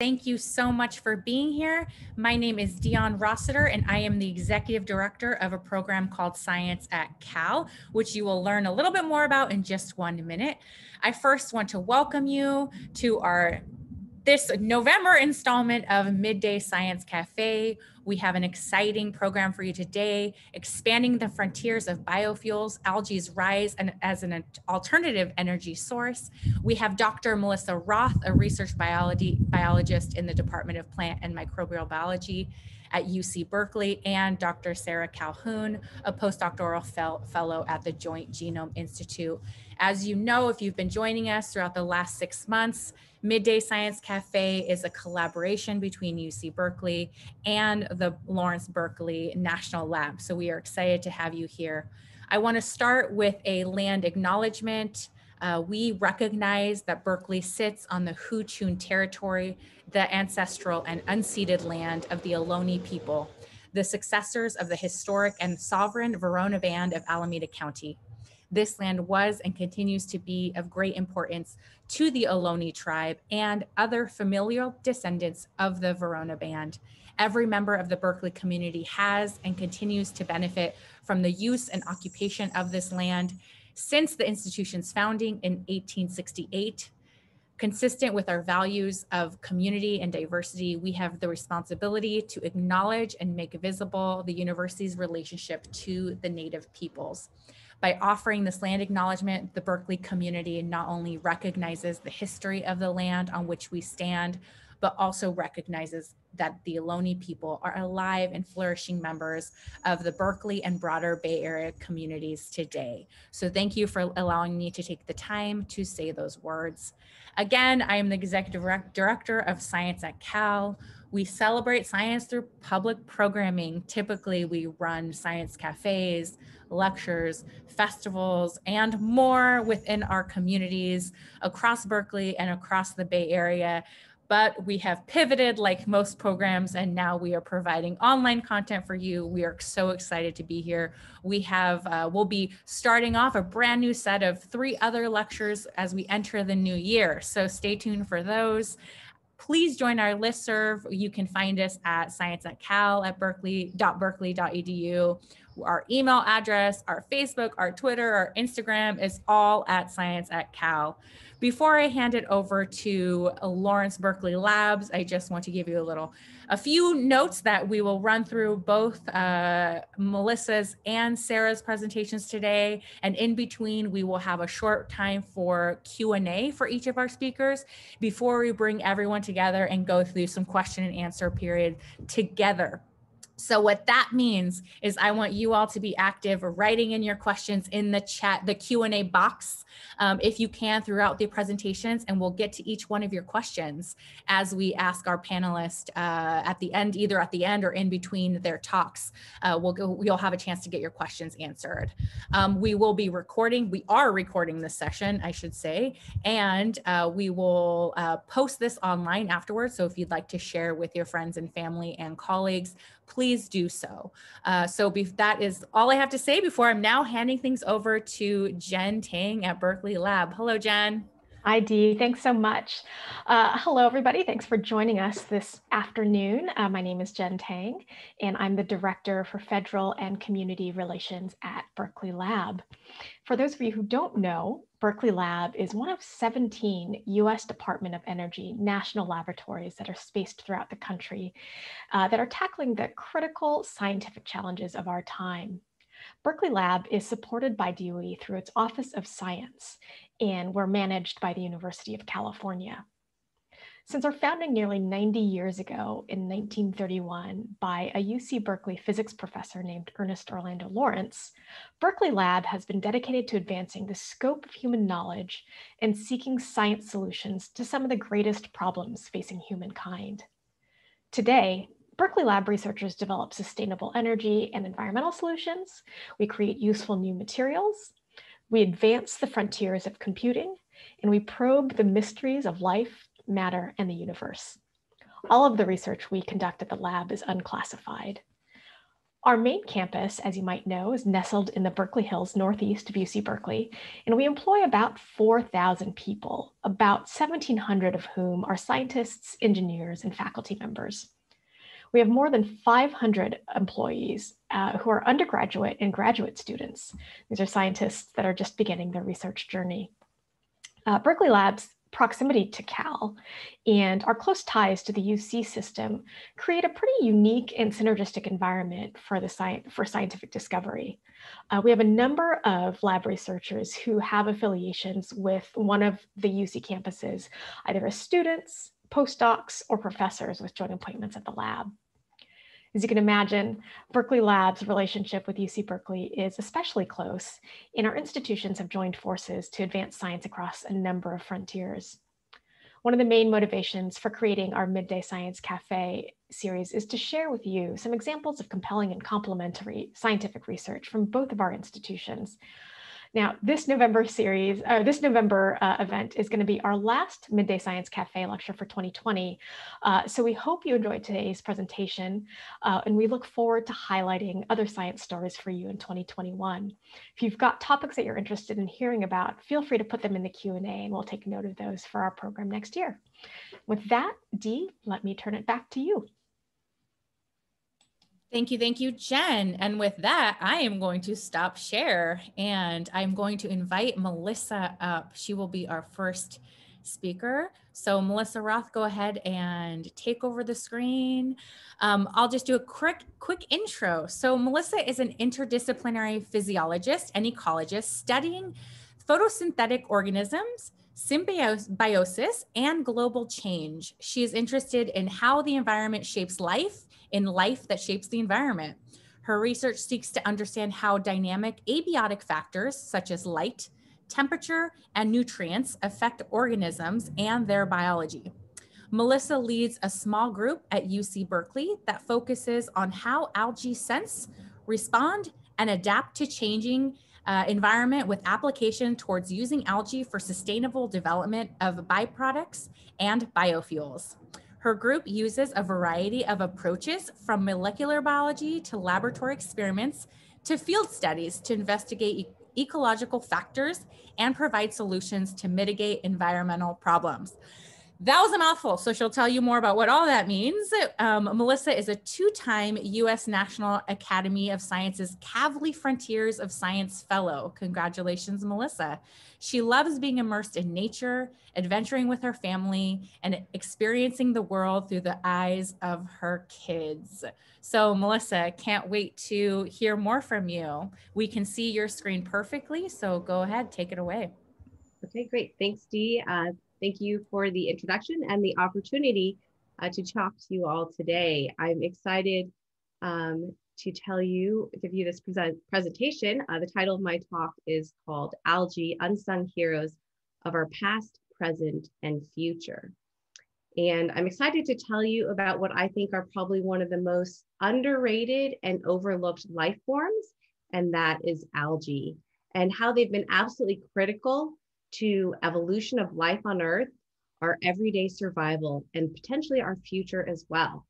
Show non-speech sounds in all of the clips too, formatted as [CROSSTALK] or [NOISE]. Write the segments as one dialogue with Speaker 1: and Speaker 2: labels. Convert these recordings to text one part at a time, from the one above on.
Speaker 1: Thank you so much for being here. My name is Dion Rossiter, and I am the executive director of a program called Science at Cal, which you will learn a little bit more about in just one minute. I first want to welcome you to our this November installment of Midday Science Cafe. We have an exciting program for you today, expanding the frontiers of biofuels, algae's rise and as an alternative energy source. We have Dr. Melissa Roth, a research biology, biologist in the Department of Plant and Microbial Biology at UC Berkeley, and Dr. Sarah Calhoun, a postdoctoral fellow at the Joint Genome Institute. As you know, if you've been joining us throughout the last six months, Midday Science Cafe is a collaboration between UC Berkeley and the Lawrence Berkeley National Lab. So we are excited to have you here. I want to start with a land acknowledgement. Uh, we recognize that Berkeley sits on the Hu-Chun territory, the ancestral and unceded land of the Ohlone people, the successors of the historic and sovereign Verona Band of Alameda County. This land was and continues to be of great importance to the Ohlone tribe and other familial descendants of the Verona Band. Every member of the Berkeley community has and continues to benefit from the use and occupation of this land since the institution's founding in 1868. Consistent with our values of community and diversity, we have the responsibility to acknowledge and make visible the university's relationship to the Native peoples. By offering this land acknowledgement, the Berkeley community not only recognizes the history of the land on which we stand, but also recognizes that the Ohlone people are alive and flourishing members of the Berkeley and broader Bay Area communities today. So thank you for allowing me to take the time to say those words. Again, I am the executive director of Science at Cal. We celebrate science through public programming. Typically, we run science cafes, lectures, festivals, and more within our communities across Berkeley and across the Bay Area. But we have pivoted like most programs, and now we are providing online content for you. We are so excited to be here. We have, uh, we'll be starting off a brand new set of three other lectures as we enter the new year. So stay tuned for those please join our list serve. You can find us at science at cal at berkeley.berkeley.edu. Our email address, our Facebook, our Twitter, our Instagram is all at science at cal. Before I hand it over to Lawrence Berkeley Labs, I just want to give you a little, a few notes that we will run through both uh, Melissa's and Sarah's presentations today. And in between, we will have a short time for Q&A for each of our speakers before we bring everyone together and go through some question and answer period together. So what that means is I want you all to be active writing in your questions in the chat, the Q&A box, um, if you can throughout the presentations, and we'll get to each one of your questions as we ask our panelists uh, at the end, either at the end or in between their talks. Uh, we'll go, you'll have a chance to get your questions answered. Um, we will be recording, we are recording this session, I should say, and uh, we will uh, post this online afterwards. So if you'd like to share with your friends and family and colleagues, please do so. Uh, so that is all I have to say before I'm now handing things over to Jen Tang at Berkeley Lab. Hello, Jen.
Speaker 2: Dee. Thanks so much. Uh, hello, everybody. Thanks for joining us this afternoon. Uh, my name is Jen Tang, and I'm the Director for Federal and Community Relations at Berkeley Lab. For those of you who don't know, Berkeley Lab is one of 17 US Department of Energy national laboratories that are spaced throughout the country uh, that are tackling the critical scientific challenges of our time. Berkeley Lab is supported by DOE through its Office of Science, and we're managed by the University of California. Since our founding nearly 90 years ago in 1931 by a UC Berkeley physics professor named Ernest Orlando Lawrence, Berkeley Lab has been dedicated to advancing the scope of human knowledge and seeking science solutions to some of the greatest problems facing humankind. Today, Berkeley Lab researchers develop sustainable energy and environmental solutions. We create useful new materials. We advance the frontiers of computing, and we probe the mysteries of life matter, and the universe. All of the research we conduct at the lab is unclassified. Our main campus, as you might know, is nestled in the Berkeley Hills northeast of UC Berkeley, and we employ about 4,000 people, about 1,700 of whom are scientists, engineers, and faculty members. We have more than 500 employees uh, who are undergraduate and graduate students. These are scientists that are just beginning their research journey. Uh, Berkeley Labs proximity to Cal and our close ties to the UC system create a pretty unique and synergistic environment for the for scientific discovery. Uh, we have a number of lab researchers who have affiliations with one of the UC campuses, either as students, postdocs, or professors with joint appointments at the lab. As you can imagine, Berkeley Lab's relationship with UC Berkeley is especially close, and our institutions have joined forces to advance science across a number of frontiers. One of the main motivations for creating our Midday Science Cafe series is to share with you some examples of compelling and complementary scientific research from both of our institutions now, this November series, uh, this November uh, event is going to be our last Midday Science Cafe lecture for 2020. Uh, so we hope you enjoyed today's presentation, uh, and we look forward to highlighting other science stories for you in 2021. If you've got topics that you're interested in hearing about, feel free to put them in the Q&A, and we'll take note of those for our program next year. With that, Dee, let me turn it back to you.
Speaker 1: Thank you, thank you, Jen. And with that, I am going to stop share and I'm going to invite Melissa up. She will be our first speaker. So Melissa Roth, go ahead and take over the screen. Um, I'll just do a quick, quick intro. So Melissa is an interdisciplinary physiologist and ecologist studying photosynthetic organisms, symbiosis, and global change. She is interested in how the environment shapes life in life that shapes the environment. Her research seeks to understand how dynamic abiotic factors such as light, temperature, and nutrients affect organisms and their biology. Melissa leads a small group at UC Berkeley that focuses on how algae sense, respond, and adapt to changing uh, environment with application towards using algae for sustainable development of byproducts and biofuels. Her group uses a variety of approaches from molecular biology to laboratory experiments to field studies to investigate ecological factors and provide solutions to mitigate environmental problems. That was a mouthful, so she'll tell you more about what all that means. Um, Melissa is a two-time U.S. National Academy of Sciences Kavli Frontiers of Science Fellow. Congratulations, Melissa. She loves being immersed in nature, adventuring with her family, and experiencing the world through the eyes of her kids. So Melissa, can't wait to hear more from you. We can see your screen perfectly, so go ahead, take it away.
Speaker 3: Okay, great. Thanks, Dee. Uh, Thank you for the introduction and the opportunity uh, to talk to you all today. I'm excited um, to tell you, give you this present presentation. Uh, the title of my talk is called Algae, Unsung Heroes of Our Past, Present, and Future. And I'm excited to tell you about what I think are probably one of the most underrated and overlooked life forms, and that is algae, and how they've been absolutely critical to evolution of life on Earth, our everyday survival, and potentially our future as well.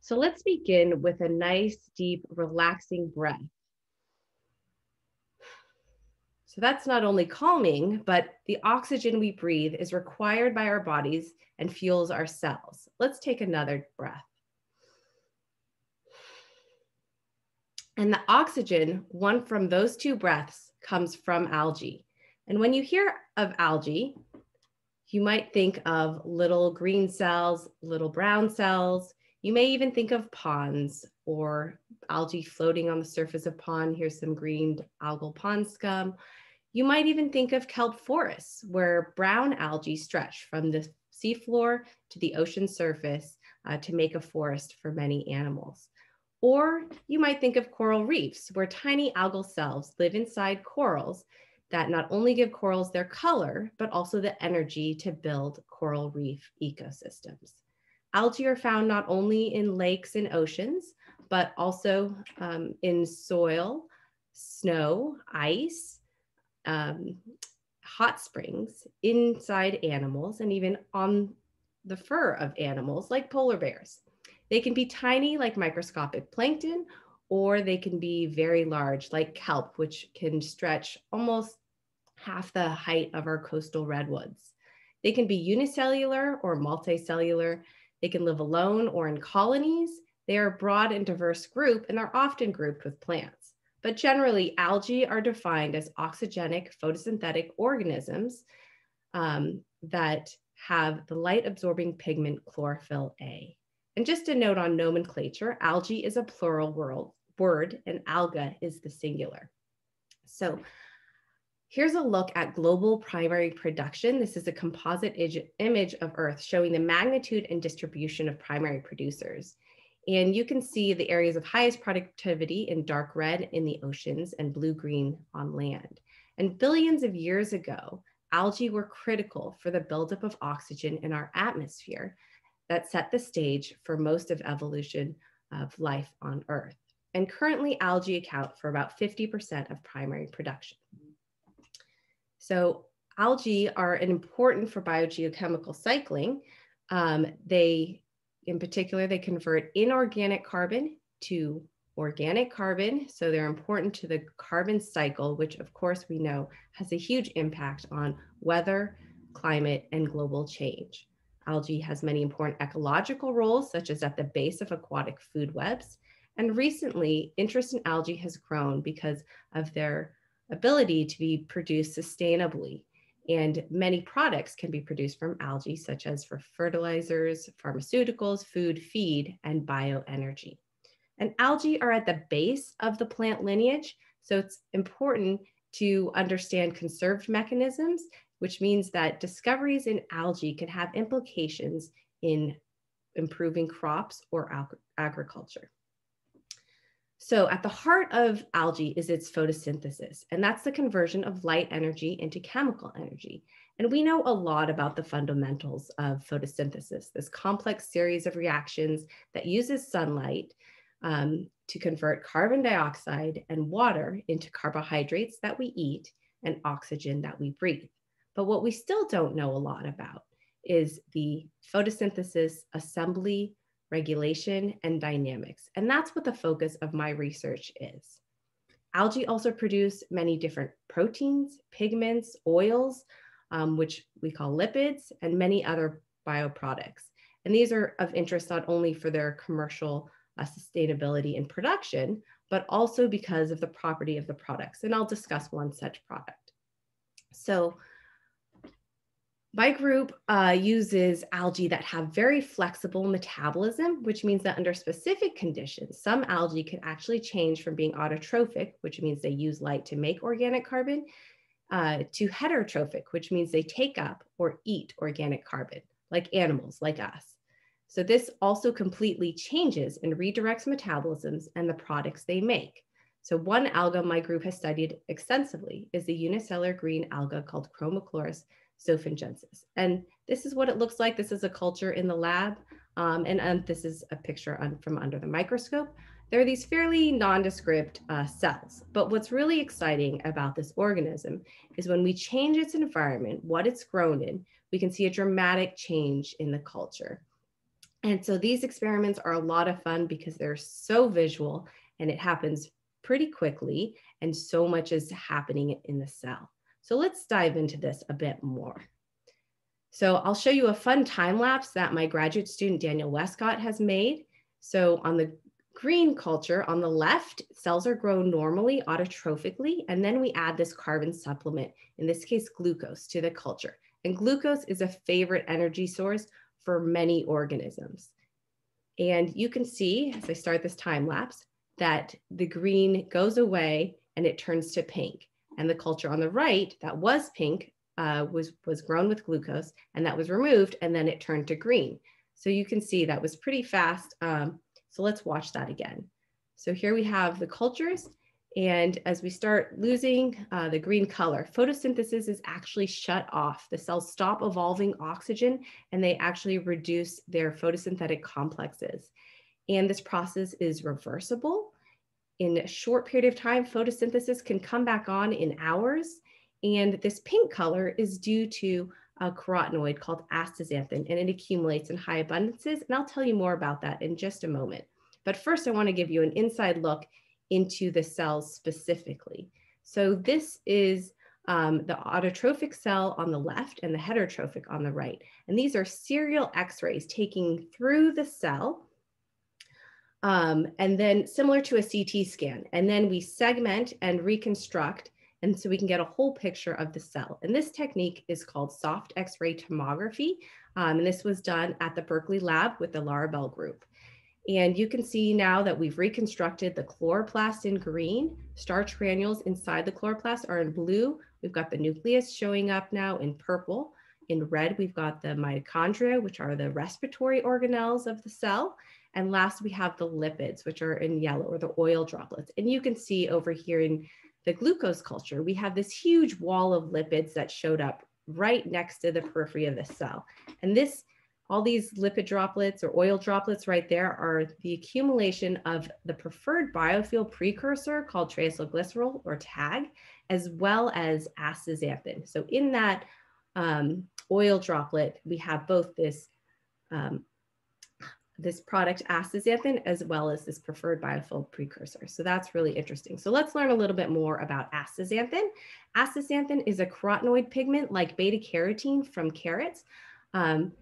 Speaker 3: So let's begin with a nice, deep, relaxing breath. So that's not only calming, but the oxygen we breathe is required by our bodies and fuels our cells. Let's take another breath. And the oxygen, one from those two breaths, comes from algae. And when you hear of algae, you might think of little green cells, little brown cells. You may even think of ponds or algae floating on the surface of pond. Here's some green algal pond scum. You might even think of kelp forests where brown algae stretch from the seafloor to the ocean surface uh, to make a forest for many animals. Or you might think of coral reefs where tiny algal cells live inside corals that not only give corals their color, but also the energy to build coral reef ecosystems. Algae are found not only in lakes and oceans, but also um, in soil, snow, ice, um, hot springs, inside animals, and even on the fur of animals like polar bears. They can be tiny like microscopic plankton, or they can be very large, like kelp, which can stretch almost half the height of our coastal redwoods. They can be unicellular or multicellular. They can live alone or in colonies. They are a broad and diverse group, and they're often grouped with plants. But generally, algae are defined as oxygenic photosynthetic organisms um, that have the light absorbing pigment chlorophyll A. And just a note on nomenclature, algae is a plural world, word and alga is the singular. So here's a look at global primary production. This is a composite image of Earth showing the magnitude and distribution of primary producers. And you can see the areas of highest productivity in dark red in the oceans and blue-green on land. And billions of years ago, algae were critical for the buildup of oxygen in our atmosphere that set the stage for most of evolution of life on Earth. And currently algae account for about 50% of primary production. So algae are important for biogeochemical cycling. Um, they in particular, they convert inorganic carbon to organic carbon. So they're important to the carbon cycle, which of course we know has a huge impact on weather, climate, and global change. Algae has many important ecological roles, such as at the base of aquatic food webs. And recently, interest in algae has grown because of their ability to be produced sustainably and many products can be produced from algae, such as for fertilizers, pharmaceuticals, food, feed, and bioenergy. And algae are at the base of the plant lineage, so it's important to understand conserved mechanisms, which means that discoveries in algae could have implications in improving crops or ag agriculture. So at the heart of algae is its photosynthesis, and that's the conversion of light energy into chemical energy. And we know a lot about the fundamentals of photosynthesis, this complex series of reactions that uses sunlight um, to convert carbon dioxide and water into carbohydrates that we eat and oxygen that we breathe. But what we still don't know a lot about is the photosynthesis assembly regulation, and dynamics. And that's what the focus of my research is. Algae also produce many different proteins, pigments, oils, um, which we call lipids, and many other bioproducts. And these are of interest not only for their commercial uh, sustainability and production, but also because of the property of the products. And I'll discuss one such product. So my group uh, uses algae that have very flexible metabolism, which means that under specific conditions, some algae can actually change from being autotrophic, which means they use light to make organic carbon, uh, to heterotrophic, which means they take up or eat organic carbon, like animals like us. So this also completely changes and redirects metabolisms and the products they make. So one alga my group has studied extensively is the unicellular green alga called Chromochloris zofingiensis. And this is what it looks like. This is a culture in the lab. Um, and, and, this is a picture on, from under the microscope. There are these fairly nondescript uh, cells. But what's really exciting about this organism is when we change its environment, what it's grown in, we can see a dramatic change in the culture. And so these experiments are a lot of fun because they're so visual and it happens pretty quickly and so much is happening in the cell. So let's dive into this a bit more. So I'll show you a fun time lapse that my graduate student Daniel Westcott has made. So on the green culture on the left, cells are grown normally autotrophically, and then we add this carbon supplement, in this case, glucose to the culture. And glucose is a favorite energy source for many organisms. And you can see as I start this time lapse that the green goes away and it turns to pink. And the culture on the right that was pink uh, was, was grown with glucose and that was removed and then it turned to green. So you can see that was pretty fast. Um, so let's watch that again. So here we have the cultures and as we start losing uh, the green color, photosynthesis is actually shut off. The cells stop evolving oxygen and they actually reduce their photosynthetic complexes. And this process is reversible in a short period of time, photosynthesis can come back on in hours. And this pink color is due to a carotenoid called astaxanthin, and it accumulates in high abundances. And I'll tell you more about that in just a moment. But first, I want to give you an inside look into the cells specifically. So this is um, the autotrophic cell on the left and the heterotrophic on the right. And these are serial x-rays taking through the cell um, and then similar to a CT scan. And then we segment and reconstruct and so we can get a whole picture of the cell. And this technique is called soft X-ray tomography. Um, and this was done at the Berkeley lab with the Larabell group. And you can see now that we've reconstructed the chloroplast in green, starch granules inside the chloroplast are in blue. We've got the nucleus showing up now in purple. In red, we've got the mitochondria, which are the respiratory organelles of the cell. And last, we have the lipids, which are in yellow or the oil droplets. And you can see over here in the glucose culture, we have this huge wall of lipids that showed up right next to the periphery of the cell. And this all these lipid droplets or oil droplets right there are the accumulation of the preferred biofuel precursor called triacylglycerol or TAG, as well as astaxanthin. So in that um, oil droplet, we have both this, um, this product astaxanthin as well as this preferred biofuel precursor. So that's really interesting. So let's learn a little bit more about astaxanthin. Astaxanthin is a carotenoid pigment like beta carotene from carrots. Um,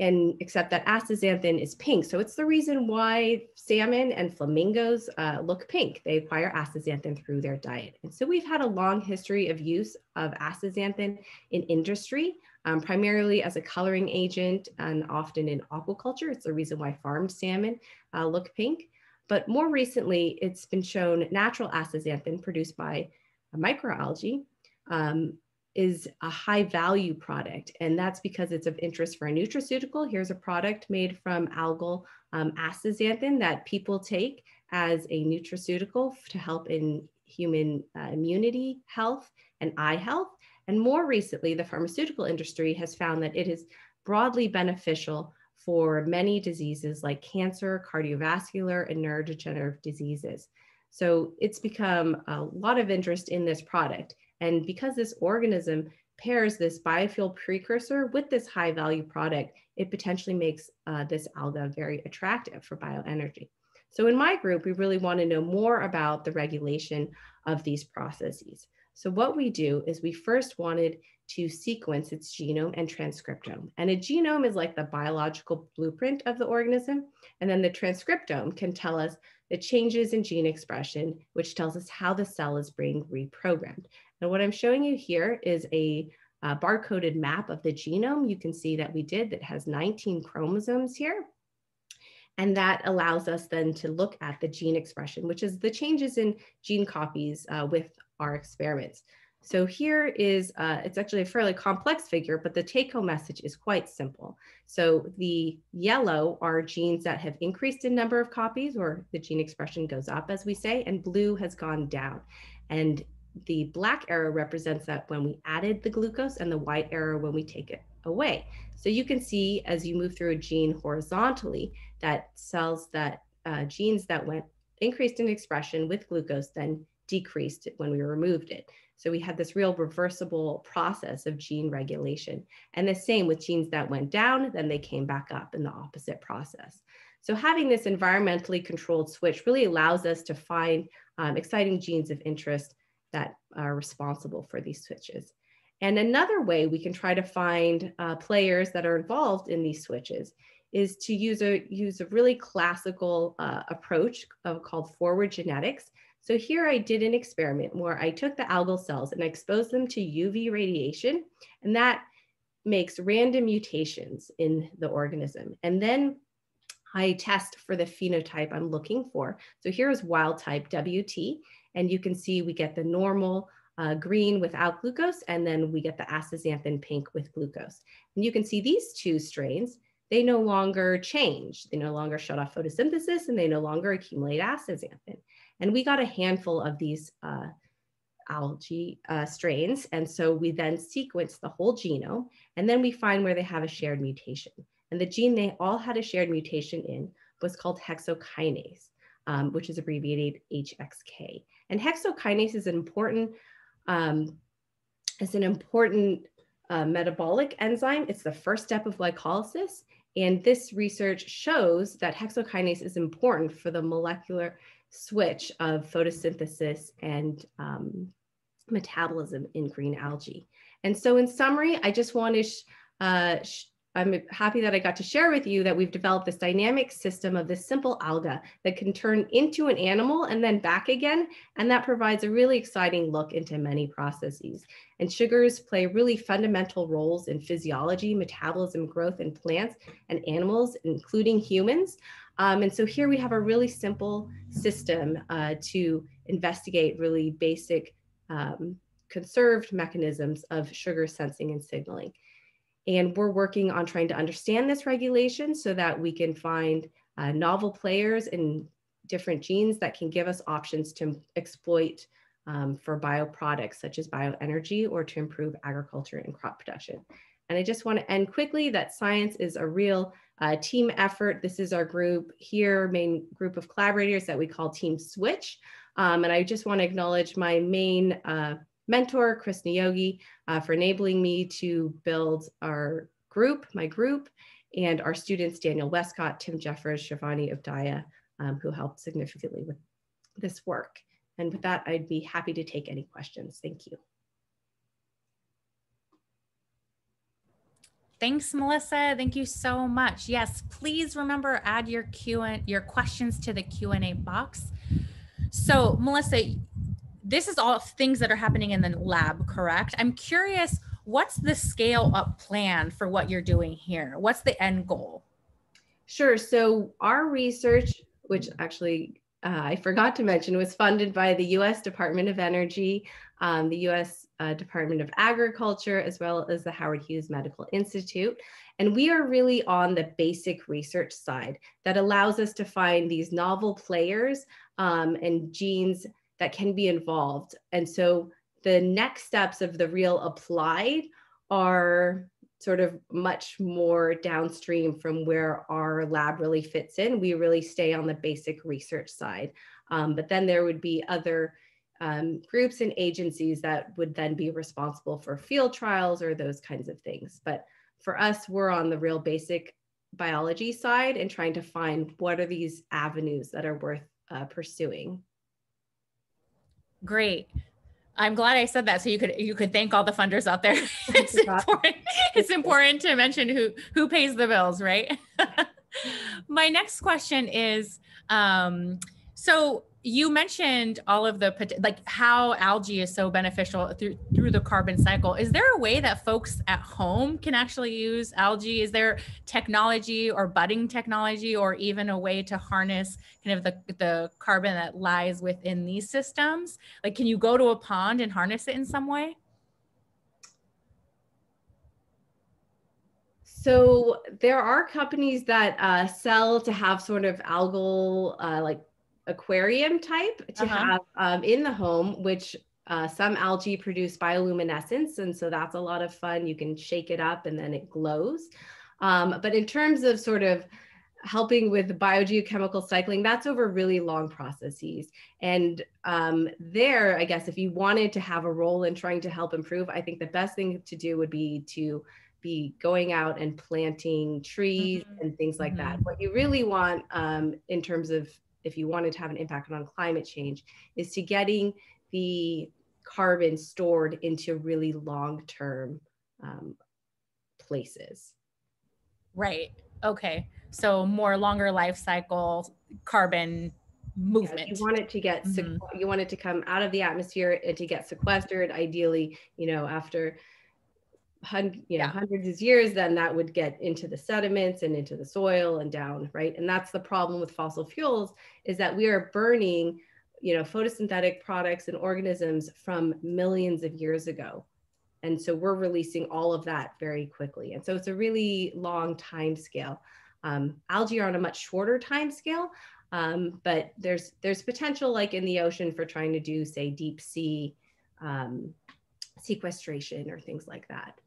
Speaker 3: and except that astaxanthin is pink. So it's the reason why salmon and flamingos uh, look pink. They acquire astaxanthin through their diet. And so we've had a long history of use of astaxanthin in industry, um, primarily as a coloring agent and often in aquaculture. It's the reason why farmed salmon uh, look pink. But more recently, it's been shown natural astaxanthin produced by microalgae um, is a high value product. And that's because it's of interest for a nutraceutical. Here's a product made from algal um, astaxanthin that people take as a nutraceutical to help in human uh, immunity, health, and eye health. And more recently, the pharmaceutical industry has found that it is broadly beneficial for many diseases like cancer, cardiovascular, and neurodegenerative diseases. So it's become a lot of interest in this product. And because this organism pairs this biofuel precursor with this high value product, it potentially makes uh, this alga very attractive for bioenergy. So in my group, we really want to know more about the regulation of these processes. So what we do is we first wanted to sequence its genome and transcriptome. And a genome is like the biological blueprint of the organism. And then the transcriptome can tell us the changes in gene expression, which tells us how the cell is being reprogrammed. And what I'm showing you here is a uh, barcoded map of the genome. You can see that we did that has 19 chromosomes here. And that allows us then to look at the gene expression, which is the changes in gene copies uh, with our experiments. So here is, uh, it's actually a fairly complex figure, but the take home message is quite simple. So the yellow are genes that have increased in number of copies or the gene expression goes up as we say, and blue has gone down. And the black arrow represents that when we added the glucose and the white arrow when we take it away. So you can see as you move through a gene horizontally that cells that uh, genes that went increased in expression with glucose then decreased when we removed it. So we had this real reversible process of gene regulation. And the same with genes that went down, then they came back up in the opposite process. So having this environmentally controlled switch really allows us to find um, exciting genes of interest that are responsible for these switches. And another way we can try to find uh, players that are involved in these switches is to use a, use a really classical uh, approach of, called forward genetics. So here I did an experiment where I took the algal cells and I exposed them to UV radiation, and that makes random mutations in the organism. And then I test for the phenotype I'm looking for. So here's wild type WT, and you can see we get the normal uh, green without glucose, and then we get the astaxanthin pink with glucose. And you can see these two strains, they no longer change. They no longer shut off photosynthesis, and they no longer accumulate astaxanthin. And we got a handful of these uh, algae uh, strains. And so we then sequence the whole genome, and then we find where they have a shared mutation. And the gene they all had a shared mutation in was called hexokinase, um, which is abbreviated HXK. And hexokinase is an important, um, is an important uh, metabolic enzyme. It's the first step of glycolysis. And this research shows that hexokinase is important for the molecular switch of photosynthesis and um, metabolism in green algae. And so in summary, I just want to, uh, I'm happy that I got to share with you that we've developed this dynamic system of this simple alga that can turn into an animal and then back again. And that provides a really exciting look into many processes. And sugars play really fundamental roles in physiology, metabolism, growth in plants and animals, including humans. Um, and so here we have a really simple system uh, to investigate really basic um, conserved mechanisms of sugar sensing and signaling. And we're working on trying to understand this regulation so that we can find uh, novel players in different genes that can give us options to exploit um, for bioproducts such as bioenergy or to improve agriculture and crop production. And I just want to end quickly that science is a real uh, team effort. This is our group here, main group of collaborators that we call Team Switch. Um, and I just want to acknowledge my main uh, mentor, Kris Niyogi, uh, for enabling me to build our group, my group, and our students, Daniel Westcott, Tim Jeffers, Shivani Avdaya, um, who helped significantly with this work. And with that, I'd be happy to take any questions. Thank you.
Speaker 1: Thanks, Melissa. Thank you so much. Yes, please remember add your Q and your questions to the Q and A box. So, Melissa, this is all things that are happening in the lab, correct? I'm curious, what's the scale up plan for what you're doing here? What's the end goal?
Speaker 3: Sure. So, our research, which actually uh, I forgot to mention, was funded by the US Department of Energy, um, the US uh, Department of Agriculture, as well as the Howard Hughes Medical Institute. And we are really on the basic research side that allows us to find these novel players um, and genes that can be involved. And so the next steps of the real applied are sort of much more downstream from where our lab really fits in. We really stay on the basic research side. Um, but then there would be other um, groups and agencies that would then be responsible for field trials or those kinds of things. But for us, we're on the real basic biology side and trying to find what are these avenues that are worth uh, pursuing.
Speaker 1: Great. I'm glad I said that so you could you could thank all the funders out there. [LAUGHS] it's important. It's important to mention who who pays the bills, right? [LAUGHS] My next question is um, so you mentioned all of the like how algae is so beneficial through through the carbon cycle. Is there a way that folks at home can actually use algae? Is there technology or budding technology or even a way to harness kind of the the carbon that lies within these systems? Like can you go to a pond and harness it in some way?
Speaker 3: So there are companies that uh, sell to have sort of algal uh, like aquarium type to uh-huh. have um, in the home, which uh, some algae produce bioluminescence. And so that's a lot of fun. You can shake it up and then it glows. Um, but in terms of sort of helping with biogeochemical cycling, that's over really long processes. And um, there, I guess, if you wanted to have a role in trying to help improve, I think the best thing to do would be to be going out and planting trees mm-hmm. and things like mm-hmm. that. What you really want um, in terms of if you wanted to have an impact on climate change, is to getting the carbon stored into really long term um, places.
Speaker 1: Right. Okay. So more longer life cycle carbon movement.
Speaker 3: Yeah, you want it to get mm-hmm. you want it to come out of the atmosphere and to get sequestered. Ideally, you know, after hun- you know, yeah. hundreds of years, then that would get into the sediments and into the soil and down, right? And that's the problem with fossil fuels is that we are burning, you know, photosynthetic products and organisms from millions of years ago. And so we're releasing all of that very quickly. And so it's a really long time scale. Um, algae are on a much shorter time scale, um, but there's there's potential like in the ocean for trying to do say deep sea um, sequestration or things like that.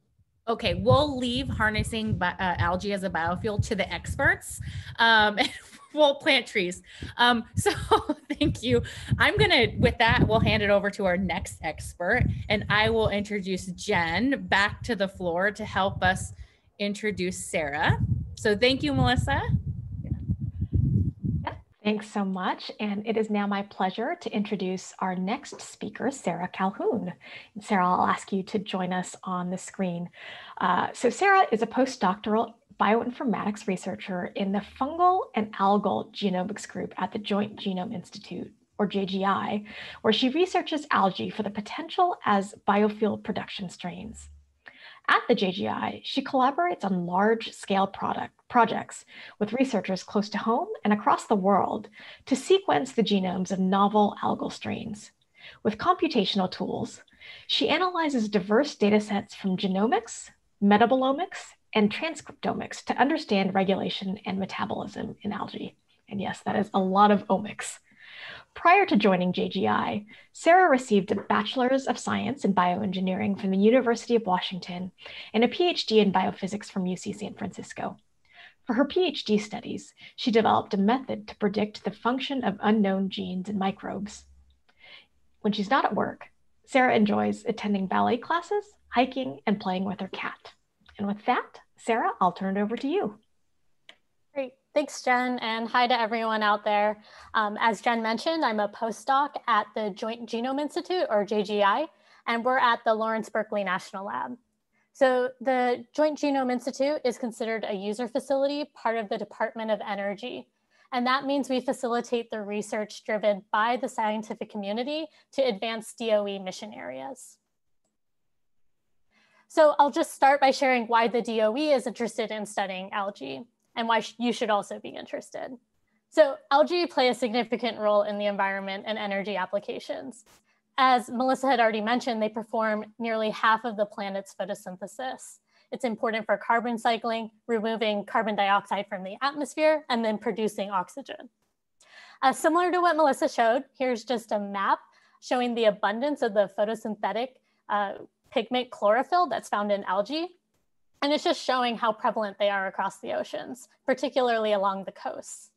Speaker 1: Okay, we'll leave harnessing uh, algae as a biofuel to the experts. Um, [LAUGHS] we'll plant trees. Um, so [LAUGHS] thank you. I'm gonna, with that, we'll hand it over to our next expert and I will introduce Jen back to the floor to help us introduce Sarah. So thank you, Melissa.
Speaker 2: Thanks so much. And it is now my pleasure to introduce our next speaker, Sarah Calhoun. Sarah, I'll ask you to join us on the screen. Uh, so Sarah is a postdoctoral bioinformatics researcher in the fungal and algal genomics group at the Joint Genome Institute, or JGI, where she researches algae for the potential as biofuel production strains. At the JGI, she collaborates on large scale product projects with researchers close to home and across the world to sequence the genomes of novel algal strains. With computational tools, she analyzes diverse data sets from genomics, metabolomics, and transcriptomics to understand regulation and metabolism in algae. And yes, that is a lot of omics. Prior to joining JGI, Sarah received a Bachelor's of Science in Bioengineering from the University of Washington and a PhD in Biophysics from UC San Francisco. For her PhD studies, she developed a method to predict the function of unknown genes in microbes. When she's not at work, Sarah enjoys attending ballet classes, hiking, and playing with her cat. And with that, Sarah, I'll turn it over to you.
Speaker 4: Thanks, Jen, and hi to everyone out there. Um, as Jen mentioned, I'm a postdoc at the Joint Genome Institute, or JGI, and we're at the Lawrence Berkeley National Lab. So the Joint Genome Institute is considered a user facility, part of the Department of Energy. And that means we facilitate the research driven by the scientific community to advance DOE mission areas. So I'll just start by sharing why the DOE is interested in studying algae and why you should also be interested. So algae play a significant role in the environment and energy applications. As Melissa had already mentioned, they perform nearly half of the planet's photosynthesis. It's important for carbon cycling, removing carbon dioxide from the atmosphere, and then producing oxygen. Uh, similar to what Melissa showed, here's just a map showing the abundance of the photosynthetic uh, pigment chlorophyll that's found in algae. And it's just showing how prevalent they are across the oceans, particularly along the coasts.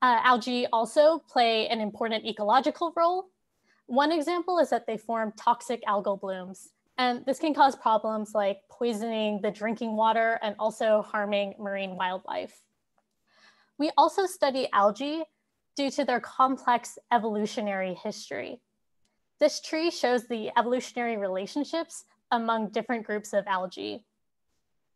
Speaker 4: Uh, algae also play an important ecological role. One example is that they form toxic algal blooms, and this can cause problems like poisoning the drinking water and also harming marine wildlife. We also study algae due to their complex evolutionary history. This tree shows the evolutionary relationships among different groups of algae.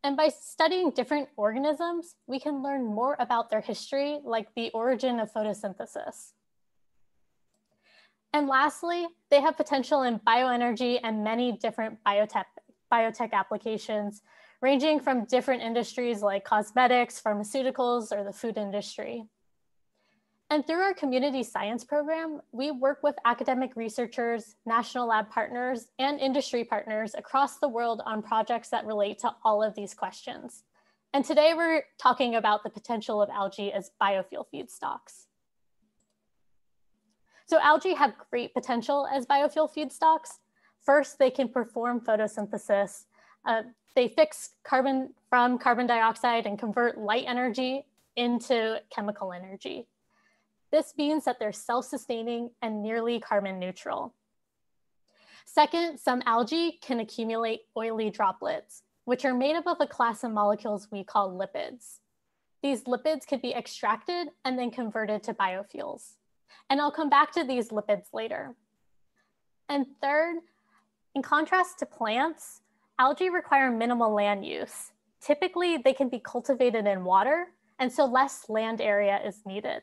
Speaker 4: And by studying different organisms, we can learn more about their history, like the origin of photosynthesis. And lastly, they have potential in bioenergy and many different biotech, biotech applications, ranging from different industries like cosmetics, pharmaceuticals, or the food industry. And through our community science program, we work with academic researchers, national lab partners, and industry partners across the world on projects that relate to all of these questions. And today we're talking about the potential of algae as biofuel feedstocks. So algae have great potential as biofuel feedstocks. First, they can perform photosynthesis. Uh, they fix carbon from carbon dioxide and convert light energy into chemical energy. This means that they're self-sustaining and nearly carbon neutral. Second, some algae can accumulate oily droplets, which are made up of a class of molecules we call lipids. These lipids could be extracted and then converted to biofuels. And I'll come back to these lipids later. And third, in contrast to plants, algae require minimal land use. Typically, they can be cultivated in water, and so less land area is needed.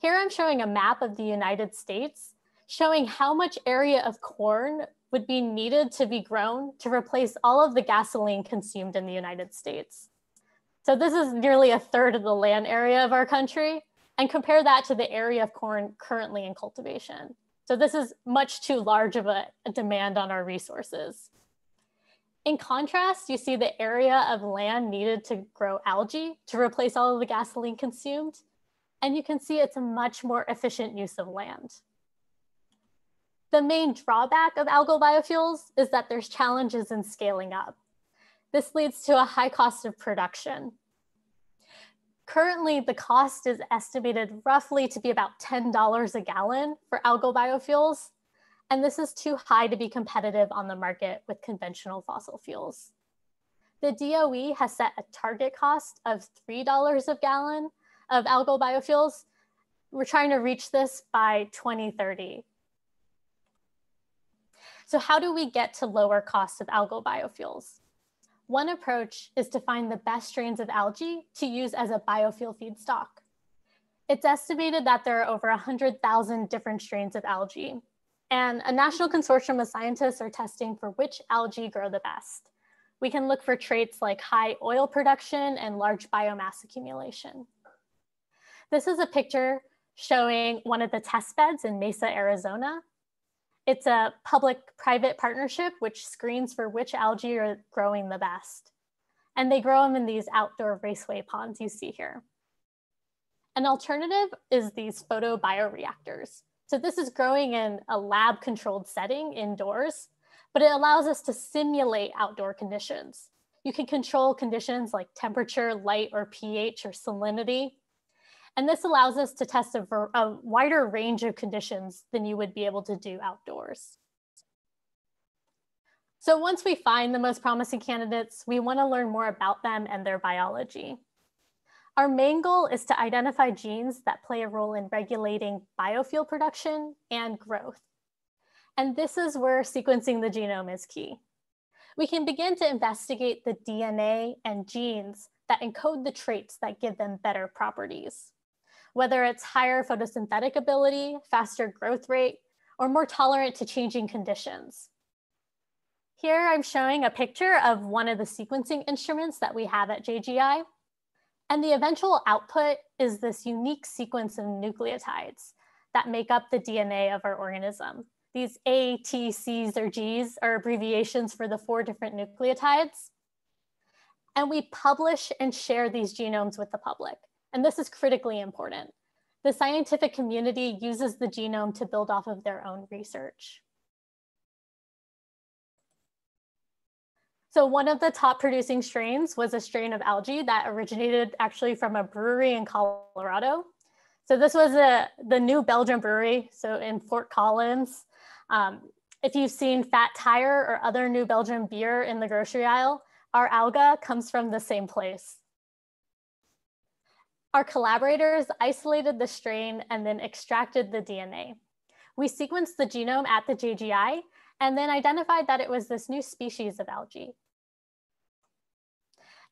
Speaker 4: Here I'm showing a map of the United States showing how much area of corn would be needed to be grown to replace all of the gasoline consumed in the United States. So this is nearly a third of the land area of our country and compare that to the area of corn currently in cultivation. So this is much too large of a, a demand on our resources. In contrast, you see the area of land needed to grow algae to replace all of the gasoline consumed and you can see it's a much more efficient use of land. The main drawback of algal biofuels is that there's challenges in scaling up. This leads to a high cost of production. Currently, the cost is estimated roughly to be about $10 a gallon for algal biofuels, and this is too high to be competitive on the market with conventional fossil fuels. The DOE has set a target cost of $3 a gallon of algal biofuels. We're trying to reach this by 2030. So how do we get to lower costs of algal biofuels? One approach is to find the best strains of algae to use as a biofuel feedstock. It's estimated that there are over 100,000 different strains of algae, and a national consortium of scientists are testing for which algae grow the best. We can look for traits like high oil production and large biomass accumulation. This is a picture showing one of the test beds in Mesa, Arizona. It's a public-private partnership which screens for which algae are growing the best. And they grow them in these outdoor raceway ponds you see here. An alternative is these photobioreactors. So this is growing in a lab controlled setting indoors, but it allows us to simulate outdoor conditions. You can control conditions like temperature, light, or pH, or salinity, and this allows us to test a, a, wider range of conditions than you would be able to do outdoors. So once we find the most promising candidates, we wanna learn more about them and their biology. Our main goal is to identify genes that play a role in regulating biofuel production and growth. And this is where sequencing the genome is key. We can begin to investigate the DNA and genes that encode the traits that give them better properties whether it's higher photosynthetic ability, faster growth rate, or more tolerant to changing conditions. Here I'm showing a picture of one of the sequencing instruments that we have at JGI. And the eventual output is this unique sequence of nucleotides that make up the DNA of our organism. These A, T, Cs, or Gs are abbreviations for the four different nucleotides. And we publish and share these genomes with the public. And this is critically important. The scientific community uses the genome to build off of their own research. So one of the top producing strains was a strain of algae that originated actually from a brewery in Colorado. So this was a, the New Belgium Brewery, so in Fort Collins. Um, if you've seen Fat Tire or other New Belgium beer in the grocery aisle, our alga comes from the same place. Our collaborators isolated the strain and then extracted the DNA. We sequenced the genome at the JGI and then identified that it was this new species of algae.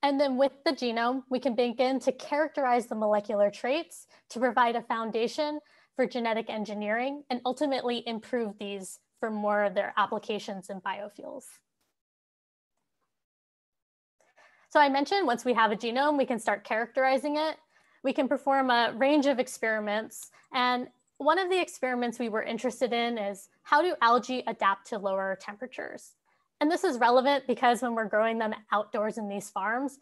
Speaker 4: And then with the genome, we can begin to characterize the molecular traits to provide a foundation for genetic engineering and ultimately improve these for more of their applications in biofuels. So I mentioned once we have a genome, we can start characterizing it we can perform a range of experiments. And one of the experiments we were interested in is how do algae adapt to lower temperatures? And this is relevant because when we're growing them outdoors in these farms,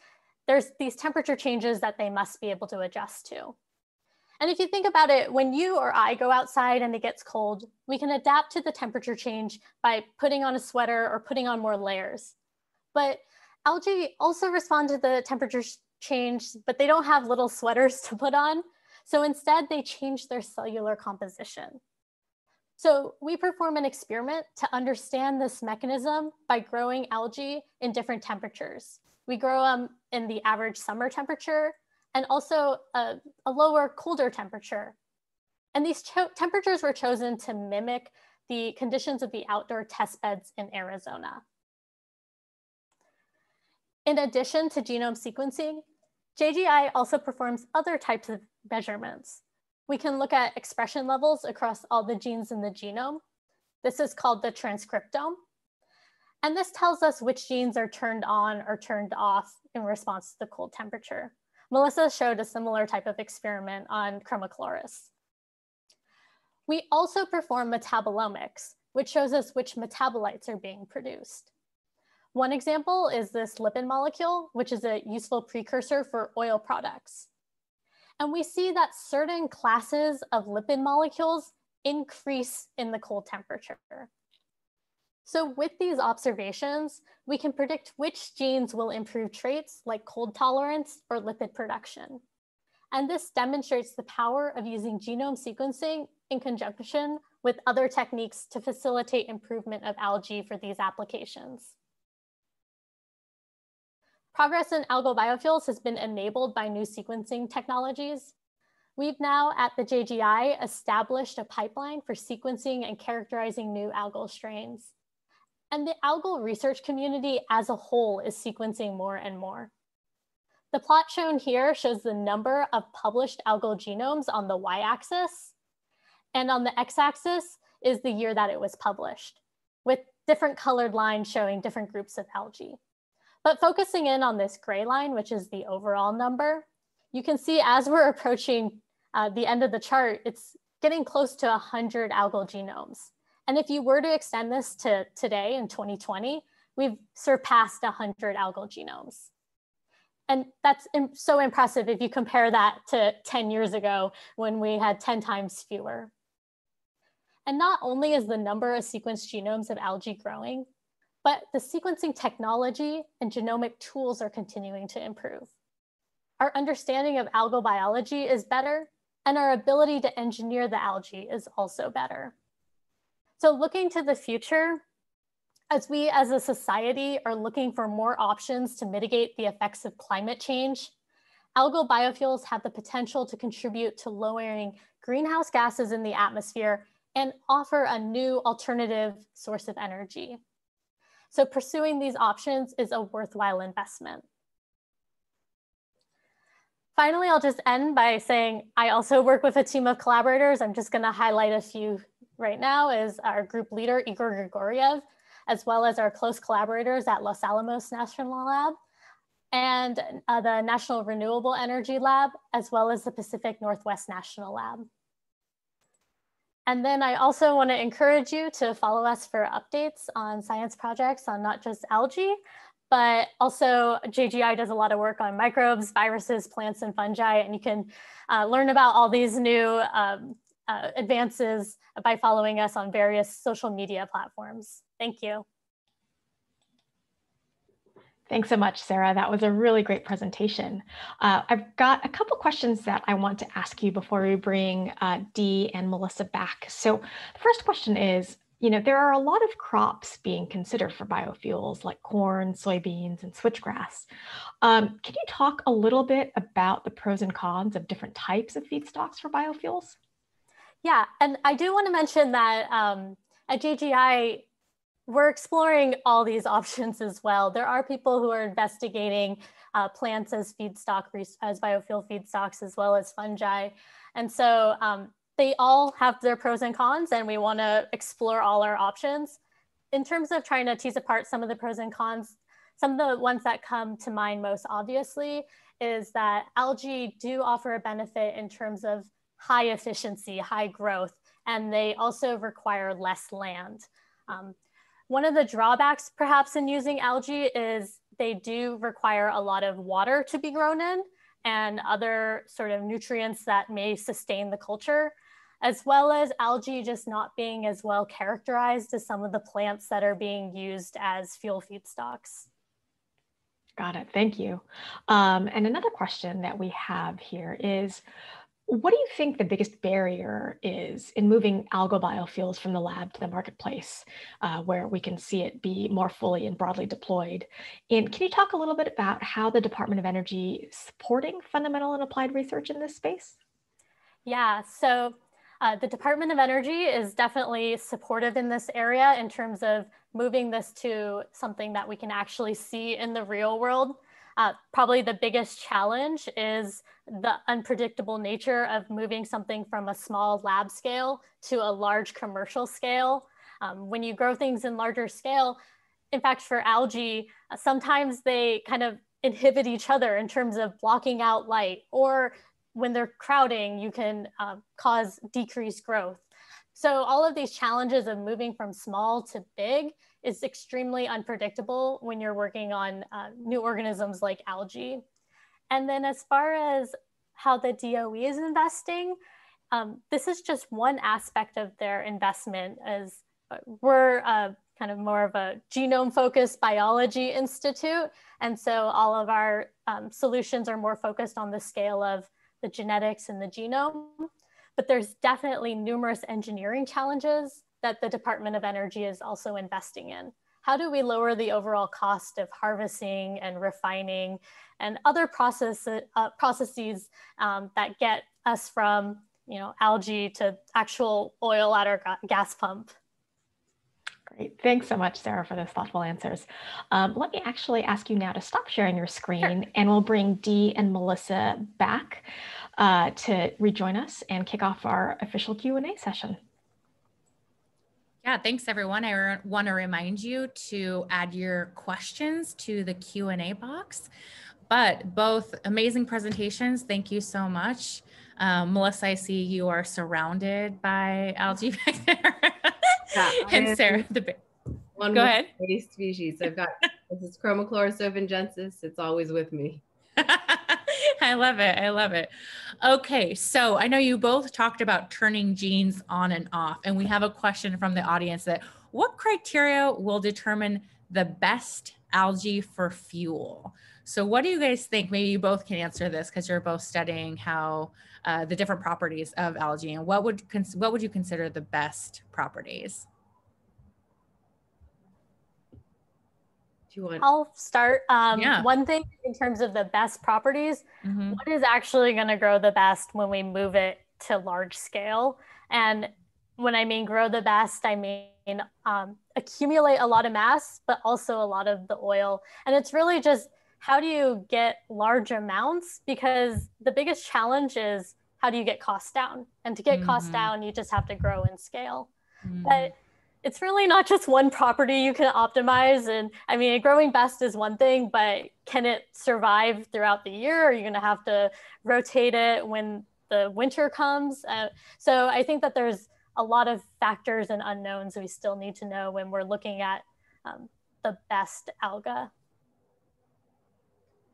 Speaker 4: there's these temperature changes that they must be able to adjust to. And if you think about it, when you or I go outside and it gets cold, we can adapt to the temperature change by putting on a sweater or putting on more layers. But algae also respond to the temperature change, but they don't have little sweaters [LAUGHS] to put on. So instead they change their cellular composition. So we perform an experiment to understand this mechanism by growing algae in different temperatures. We grow them in the average summer temperature and also a, a lower, colder temperature. And these temperatures were chosen to mimic the conditions of the outdoor test beds in Arizona. In addition to genome sequencing, JGI also performs other types of measurements. We can look at expression levels across all the genes in the genome. This is called the transcriptome. And this tells us which genes are turned on or turned off in response to the cold temperature. Melissa showed a similar type of experiment on Chromochloris. We also perform metabolomics, which shows us which metabolites are being produced. One example is this lipid molecule, which is a useful precursor for oil products. And we see that certain classes of lipid molecules increase in the cold temperature. So with these observations, we can predict which genes will improve traits like cold tolerance or lipid production. And this demonstrates the power of using genome sequencing in conjunction with other techniques to facilitate improvement of algae for these applications. Progress in algal biofuels has been enabled by new sequencing technologies. We've now at the JGI established a pipeline for sequencing and characterizing new algal strains. And the algal research community as a whole is sequencing more and more. The plot shown here shows the number of published algal genomes on the y-axis. And on the x-axis is the year that it was published, with different colored lines showing different groups of algae. But focusing in on this gray line, which is the overall number, you can see as we're [LAUGHS] approaching uh, the end of the chart, it's getting close to 100 algal genomes. And if you were to extend this to today in 2020, we've surpassed 100 algal genomes. And that's so impressive if you compare that to 10 years ago when we had 10 times fewer. And not only is the number of sequenced genomes of algae growing, but the sequencing technology and genomic tools are continuing to improve. Our understanding of algal biology is better, and our ability to engineer the algae is also better. So looking to the future, as we as a society are looking for more options to mitigate the effects of climate change, algal biofuels have the potential to contribute to lowering greenhouse gases in the atmosphere and offer a new alternative source of energy. So pursuing these options is a worthwhile investment. Finally, I'll just end by saying I also work with a team of collaborators. I'm just gonna highlight a few right now is our group leader, Igor Grigoriev, as well as our close collaborators at Los Alamos National Lab and uh, the National Renewable Energy Lab, as well as the Pacific Northwest National Lab. And then I also want to encourage you to follow us for updates on science projects on not just algae, but also JGI does a lot of work on microbes, viruses, plants, and fungi, and you can uh, learn about all these new um, uh, advances by following us on various social media platforms. Thank you.
Speaker 2: Thanks so much, Sarah. That was a really great presentation. Uh, I've got a couple questions that I want to ask you before we bring uh, Dee and Melissa back. So the first question is, you know, there are a lot of crops being considered for biofuels like corn, soybeans, and switchgrass. Um, can you talk a little bit about the pros and cons of different types of feedstocks for biofuels?
Speaker 4: Yeah, and I do want to mention that um, at JGI, we're exploring all these [LAUGHS] options as well. There are people who are investigating uh, plants as feedstock, as biofuel feedstocks, as well as fungi. And so um, they all have their pros and cons, and we want to explore all our options. In terms of trying to tease apart some of the pros and cons, some of the ones that come to mind most obviously is that algae do offer a benefit in terms of high efficiency, high growth, and they also require less land. Um, one of the drawbacks perhaps in using algae is they do require a lot of water to be grown in and other sort of nutrients that may sustain the culture, as well as algae just not being as well characterized as some of the plants that are being used as fuel feedstocks.
Speaker 2: Got it, thank you. Um, and another question that we have here is, what do you think the biggest barrier is in moving algal biofuels from the lab to the marketplace, uh, where we can see it be more fully and broadly deployed? And can you talk a little bit about how the Department of Energy is supporting fundamental and applied research in this space?
Speaker 4: Yeah, so uh, the Department of Energy is definitely supportive in this area in terms of moving this to something that we can actually see in the real world. Uh, probably the biggest challenge is the unpredictable nature of moving something from a small lab scale to a large commercial scale. Um, when you grow things in larger scale, in fact, for algae, uh, sometimes they kind of inhibit each other in terms of blocking out light, or when they're crowding, you can uh, cause decreased growth. So all of these challenges of moving from small to big is extremely unpredictable when you're working on uh, new organisms like algae. And then as far as how the DOE is investing, um, this is just one aspect of their investment as uh, we're uh, kind of more of a genome focused biology institute. And so all of our um, solutions are more focused on the scale of the genetics and the genome. But there's definitely numerous engineering challenges that the Department of Energy is also investing in. how do we lower the overall cost of harvesting and refining and other process, uh, processes um, that get us from you know, algae to actual oil at our gas pump.
Speaker 2: Great. Thanks so much, Sarah, for those thoughtful answers. Um, let me actually ask you now to stop sharing your screen sure. and we'll bring Dee and Melissa back uh, to rejoin us and kick off our official Q&A session.
Speaker 1: Yeah, thanks everyone. I want to remind you to add your questions to the Q&A box. But both amazing presentations. Thank you so much. Um, Melissa, I see you are surrounded by algae back [LAUGHS] there. Yeah, and Sarah, the
Speaker 3: one
Speaker 1: go ahead.
Speaker 3: species. I've got this is Chromochloris zofingiensis. It's always with me. [LAUGHS] [LAUGHS]
Speaker 1: I love it. I love it. Okay, so I know you both talked about turning genes on and off, and we have a question from the audience that what criteria will determine the best algae for fuel? So, what do you guys think? Maybe you both can answer this because you're both studying how uh, the different properties of algae, and what would what would you consider the best properties?
Speaker 4: Do you want? I'll start. Um, yeah. One thing in terms of the best properties, mm-hmm. what is actually going to grow the best when we move it to large scale? And when I mean grow the best, I mean um, accumulate a lot of mass, but also a lot of the oil. And it's really just how do you get large amounts? Because the biggest challenge is how do you get costs down? And to get mm-hmm. costs down, you just have to grow and scale. Mm-hmm. But it's really not just one property you can optimize. And I mean, growing best is one thing, but can it survive throughout the year? Are you going to have to rotate it when the winter comes? Uh, so I think that there's a lot of factors and unknowns we still need to know when we're looking at um, the best alga.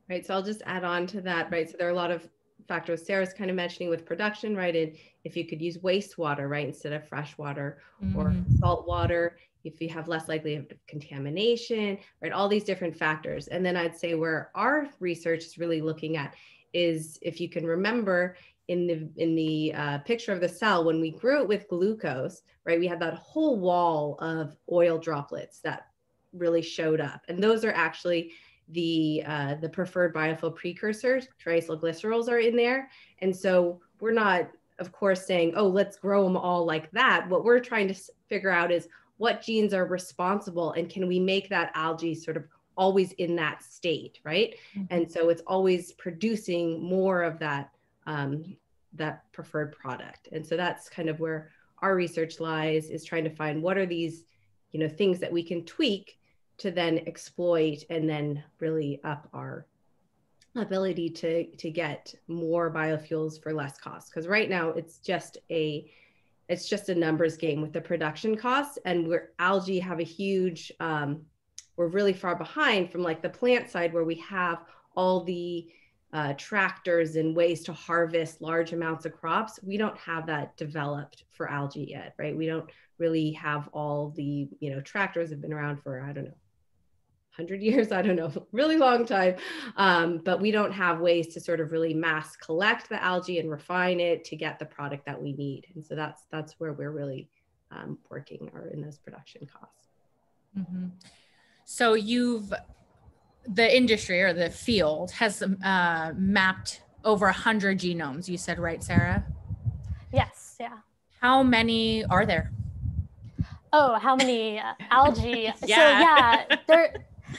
Speaker 3: Right. So I'll just add on to that. Right. So there are a lot of factors Sarah's kind of mentioning with production, right? And if you could use wastewater, right, instead of fresh water mm. or salt water, if you have less likelihood of contamination, right? All these different factors. And then I'd say where our research is really looking at is if you can remember in the in the uh, picture of the cell when we grew it with glucose, right? We had that whole wall of oil droplets that really showed up, and those are actually the uh, the preferred biofuel precursors, triacylglycerols are in there. And so we're not, of course, saying, oh, let's grow them all like that. What we're trying to figure out is what genes are responsible and can we make that algae sort of always in that state, right? Mm-hmm. And so it's always producing more of that um, that preferred product. And so that's kind of where our research lies is trying to find what are these, you know, things that we can tweak to then exploit and then really up our ability to to get more biofuels for less cost. Because right now it's just a it's just a numbers game with the production costs. And we're algae have a huge um, we're really far behind from like the plant side where we have all the uh, tractors and ways to harvest large amounts of crops. We don't have that developed for algae yet right? We don't really have all the you know tractors have been around for i don't know 100 years, I don't know, [LAUGHS] really long time. Um, but we don't have ways to sort of really mass collect the algae and refine it to get the product that we need. And so that's that's where we're really um, working or in those production costs.
Speaker 1: Mm-hmm. So you've the industry or the field has uh, mapped over 100 genomes. You said right, Sarah?
Speaker 4: Yes. Yeah.
Speaker 1: How many are there?
Speaker 4: Oh, how many uh, algae? yeah. [LAUGHS] So yeah, there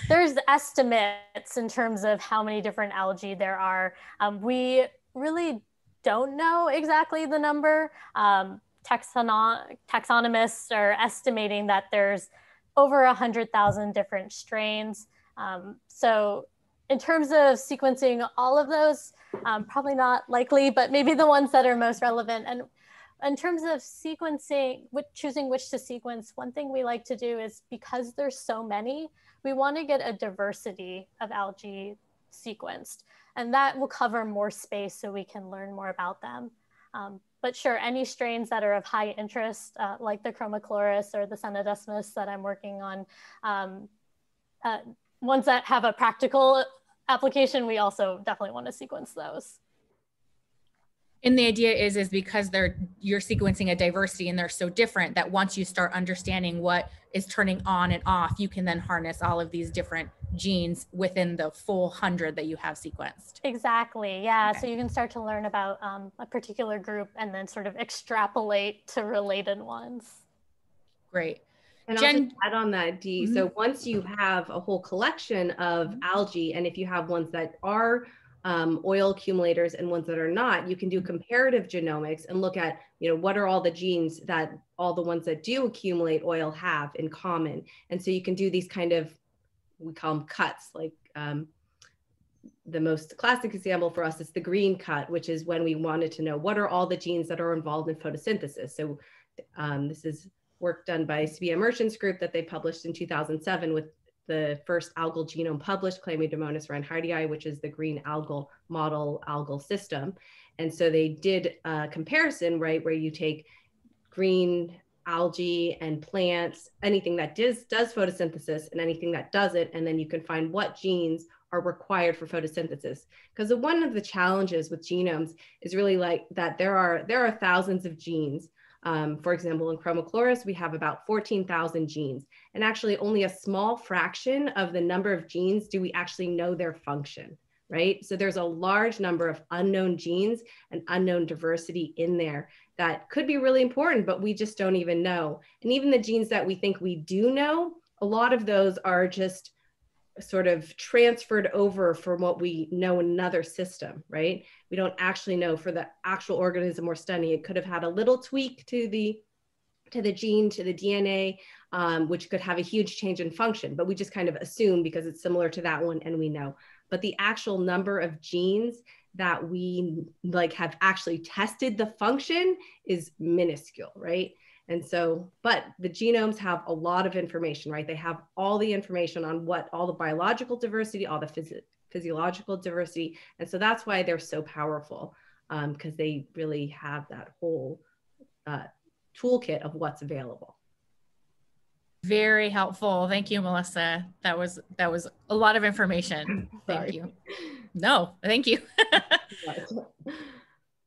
Speaker 4: there's estimates in terms of how many different algae there are. Um, we really don't know exactly the number. Um, taxonom- taxonomists are estimating that there's over 100,000 different strains. Um, so in terms of sequencing all of those, um, probably not likely, but maybe the ones that are most relevant. And in terms of sequencing, choosing which to sequence, one thing we like to do is because there's so many, we want to get a diversity of algae sequenced. And that will cover more space so we can learn more about them. Um, but sure, any strains that are of high interest, uh, like the Chromochloris or the Scenedesmus that I'm working on, um, uh, ones that have a practical application, we also definitely want to sequence those.
Speaker 1: And the idea is is because they're you're sequencing a diversity and they're so different that once you start understanding what is turning on and off, you can then harness all of these different genes within the full hundred that you have sequenced.
Speaker 4: Exactly. Yeah. Okay. So you can start to learn about um, a particular group and then sort of extrapolate to related ones.
Speaker 1: Great.
Speaker 3: And Jen, I'll just add on that, Dee. Mm-hmm. So once you have a whole collection of mm-hmm. algae, and if you have ones that are um, oil accumulators and ones that are not, you can do comparative genomics and look at, you know, what are all the genes that all the ones that do accumulate oil have in common. And so you can do these kind of, we call them cuts, like um, the most classic example for us is the green cut, which is when we wanted to know what are all the genes that are involved in photosynthesis. So um, this is work done by Sabeeha Merchant's group that they published in 2007 with the first algal genome published, Chlamydomonas reinhardtii, which is the green algal model algal system. And so they did a comparison, right, where you take green algae and plants, anything that does, does photosynthesis and anything that doesn't, and then you can find what genes are required for photosynthesis. Because one of the challenges with genomes is really like that there are there are thousands of genes um, for example, in Chromochloris, we have about 14,000 genes, and actually only a small fraction of the number of genes do we actually know their function, right? So there's a large number of unknown genes and unknown diversity in there that could be really important, but we just don't even know. And even the genes that we think we do know, a lot of those are just sort of transferred over from what we know in another system, right? We don't actually know for the actual organism we're studying. It could have had a little tweak to the to the gene, to the DNA, um, which could have a huge change in function, but we just kind of assume because it's similar to that one and we know. But the actual number of genes that we like have actually tested the function is minuscule, right? And so, but the genomes have a lot of information, right? They have all the information on what all the biological diversity, all the phys- physiological diversity. And so that's why they're so powerful because um, they really have that whole uh, toolkit of what's available.
Speaker 1: Very helpful. Thank you, Melissa. That was that was a lot of information. [CLEARS THROAT] Thank you. No, thank you. [LAUGHS]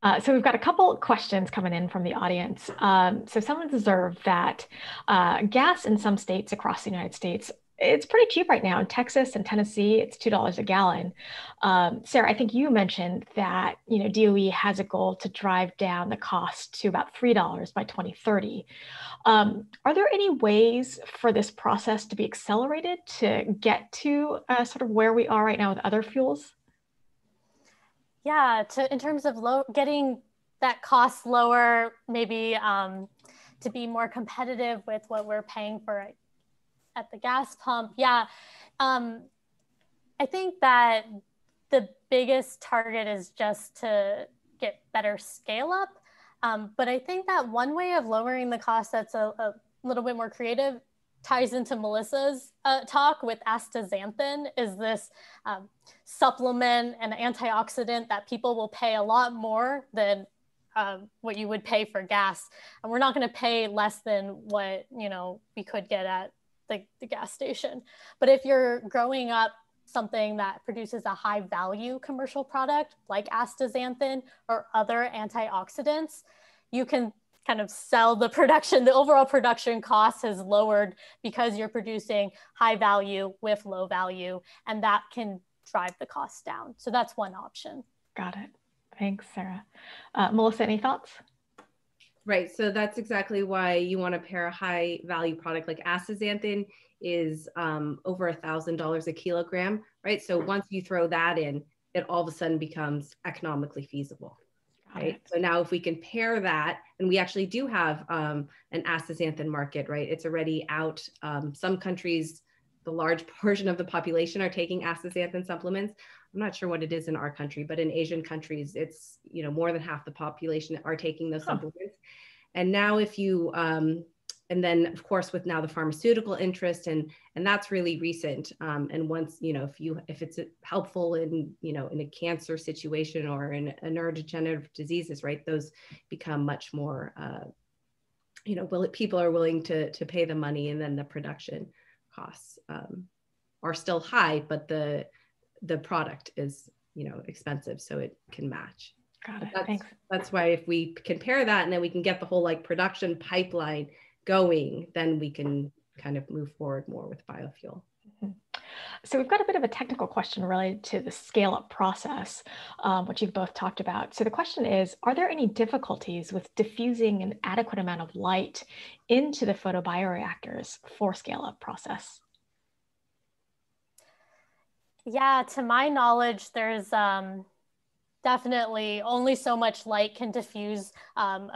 Speaker 2: Uh, so we've got a couple questions coming in from the audience. Um, so someone's observed that uh, gas in some states across the United States it's pretty cheap right now in Texas and Tennessee. It's two dollars a gallon. Um, Sarah, I think you mentioned that you know DOE has a goal to drive down the cost to about three dollars by 2030. Um, are there any ways for this process to be accelerated to get to uh, sort of where we are right now with other fuels?
Speaker 4: Yeah to in terms of low getting that cost lower maybe um, to be more competitive with what we're paying for at the gas pump. Yeah um, i think that the biggest target is just to get better scale up. Um, but i think that one way of lowering the cost that's a, a little bit more creative ties into Melissa's uh, talk with astaxanthin is this um, supplement and antioxidant that people will pay a lot more than um, what you would pay for gas. And we're not going to pay less than what, you know, we could get at the, the gas station. But if you're growing up something that produces a high value commercial product like astaxanthin or other antioxidants, you can kind of sell the production, the overall production cost has lowered because you're producing high value with low value, and that can drive the costs down. So that's one option.
Speaker 2: Got it. Thanks, Sarah. Uh, Melissa, any thoughts?
Speaker 3: Right. So that's exactly why you want to pair a high value product like astaxanthin is um, over a thousand dollars a kilogram, right? So once you throw that in, it all of a sudden becomes economically feasible right? So now if we can pair that, and we actually do have um, an astaxanthin market, right? It's already out. Um, some countries, the large [LAUGHS] portion of the population are taking astaxanthin supplements. I'm not sure what it is in our country, but in Asian countries, it's you know more than half the population are taking those huh. supplements. And now if you um, and then of course with now the pharmaceutical interest and and that's really recent um, and once you know if you if it's helpful in you know in a cancer situation or in a neurodegenerative diseases right those become much more uh, you know will people are willing to to pay the money and then the production costs um, are still high but the the product is you know expensive so it can match
Speaker 2: Got it.
Speaker 3: That's,
Speaker 2: Thanks.
Speaker 3: that's why if we compare that and then we can get the whole like production pipeline going, then we can kind of move forward more with biofuel.
Speaker 2: Mm-hmm. So we've got a bit of a technical question related to the scale up process, um, which you've both talked about. So the question is, are there any difficulties with diffusing an adequate amount of light into the photobioreactors for scale up process?
Speaker 4: Yeah, to my knowledge, there's um, definitely only so much light can diffuse um,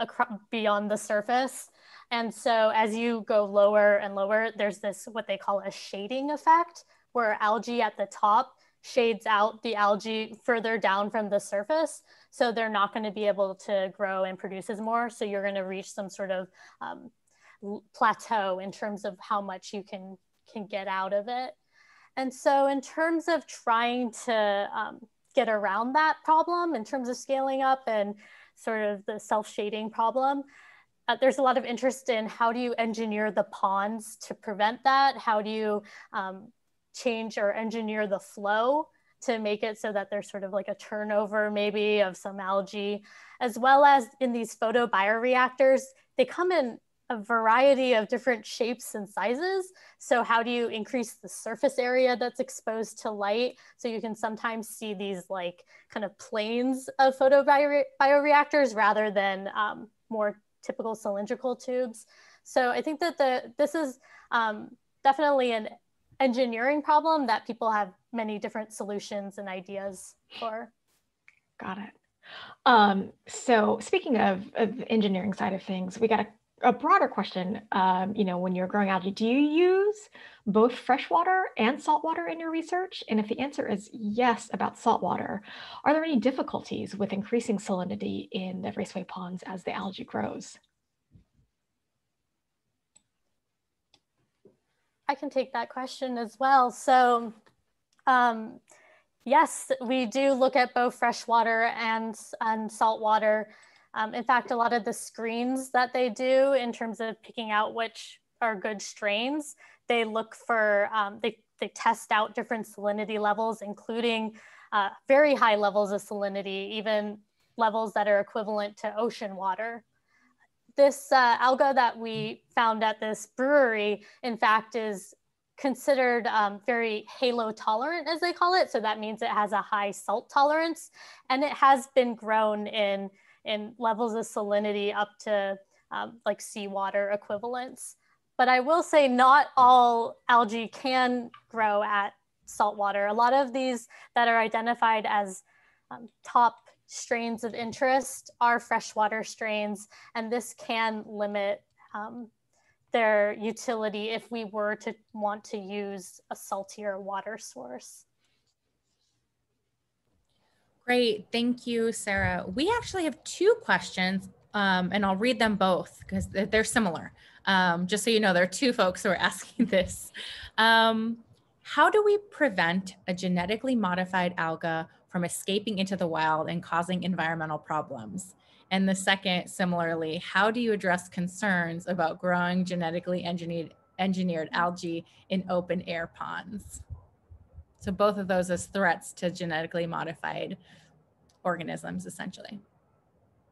Speaker 4: beyond the surface. And so as you go lower and lower, there's this what they call a shading effect, where algae at the top shades out the algae further down from the surface. So they're not going to be able to grow and produce as more. So you're going to reach some sort of um, plateau in terms of how much you can, can get out of it. And so in terms of trying to um, get around that problem in terms of scaling up and sort of the self-shading problem, uh, there's a lot of interest in how do you engineer the ponds to prevent that? How do you um, change or engineer the flow to make it so that there's sort of like a turnover maybe of some algae, as well as in these photobioreactors, they come in a variety of different shapes and sizes. So how do you increase the surface area that's exposed to light? So you can sometimes see these like kind of planes of photobioreactors rather than um, more typical cylindrical tubes. So I think that the this is um, definitely an engineering problem that people have many different solutions and ideas for.
Speaker 2: Got it. Um, so speaking of, of, the engineering side of things, we got a a broader question, um, you know, when you're growing algae, do you use both freshwater and saltwater in your research? And if the answer is yes about saltwater, are there any difficulties with increasing salinity in the raceway ponds as the algae grows?
Speaker 4: I can take that question as well. So um, yes, we do look at both freshwater and, and saltwater. Um, in fact, a lot of the screens that they do in terms of picking out which are good strains, they look for, um, they, they test out different salinity levels, including uh, very high levels of salinity, even levels that are equivalent to ocean water. This uh, alga that we found at this brewery, in fact, is considered um, very halo tolerant, as they call it. So that means it has a high salt tolerance, and it has been grown in in levels of salinity up to um, like seawater equivalents. But I will say not all algae can grow at saltwater. A lot of these that are identified as um, top strains of interest are freshwater strains, and this can limit um, their utility if we were to want to use a saltier water source.
Speaker 1: Great. Thank you, Sarah. We actually have two questions, um, and I'll read them both because they're similar. Um, just so you know, there are two [LAUGHS] folks who are asking this. Um, how do we prevent a genetically modified alga from escaping into the wild and causing environmental problems? And the second, similarly, how do you address concerns about growing genetically engineered, engineered algae in open air ponds? So both of those as threats to genetically modified organisms, essentially.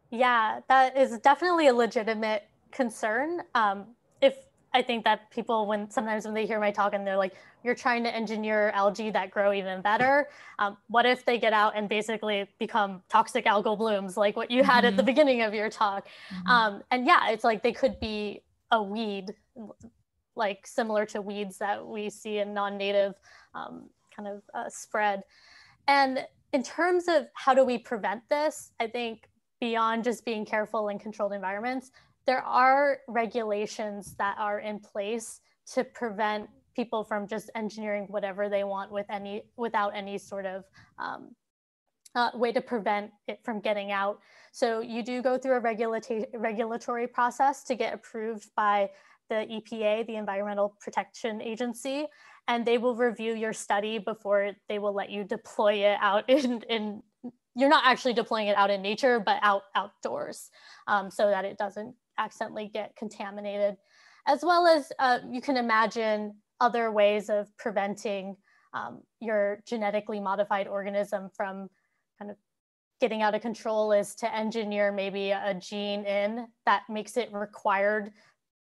Speaker 4: Yeah, that is definitely a legitimate concern. Um, if I think that people, when sometimes when they hear my talk and they're like, "You're trying to engineer algae that grow even better," um, what if they get out and basically become toxic algal blooms, like what you had mm-hmm. at the mm-hmm. beginning of your talk? Mm-hmm. Um, and yeah, it's like they could be a weed, like similar to weeds that we see in non-native um, kind of uh, spread. And in terms of how do we prevent this, I think beyond just being careful in controlled environments, there are regulations that are in place to prevent people from just engineering whatever they want with any without any sort of um, uh, way to prevent it from getting out. So you do go through a regulatory process to get approved by the EPA, the Environmental Protection Agency, and they will review your study before they will let you deploy it out [LAUGHS] in, in you're not actually deploying it out in nature, but out outdoors um, so that it doesn't accidentally get contaminated. As well as uh, you can imagine other ways of preventing um, your genetically modified organism from kind of getting out of control is to engineer maybe a gene in that makes it required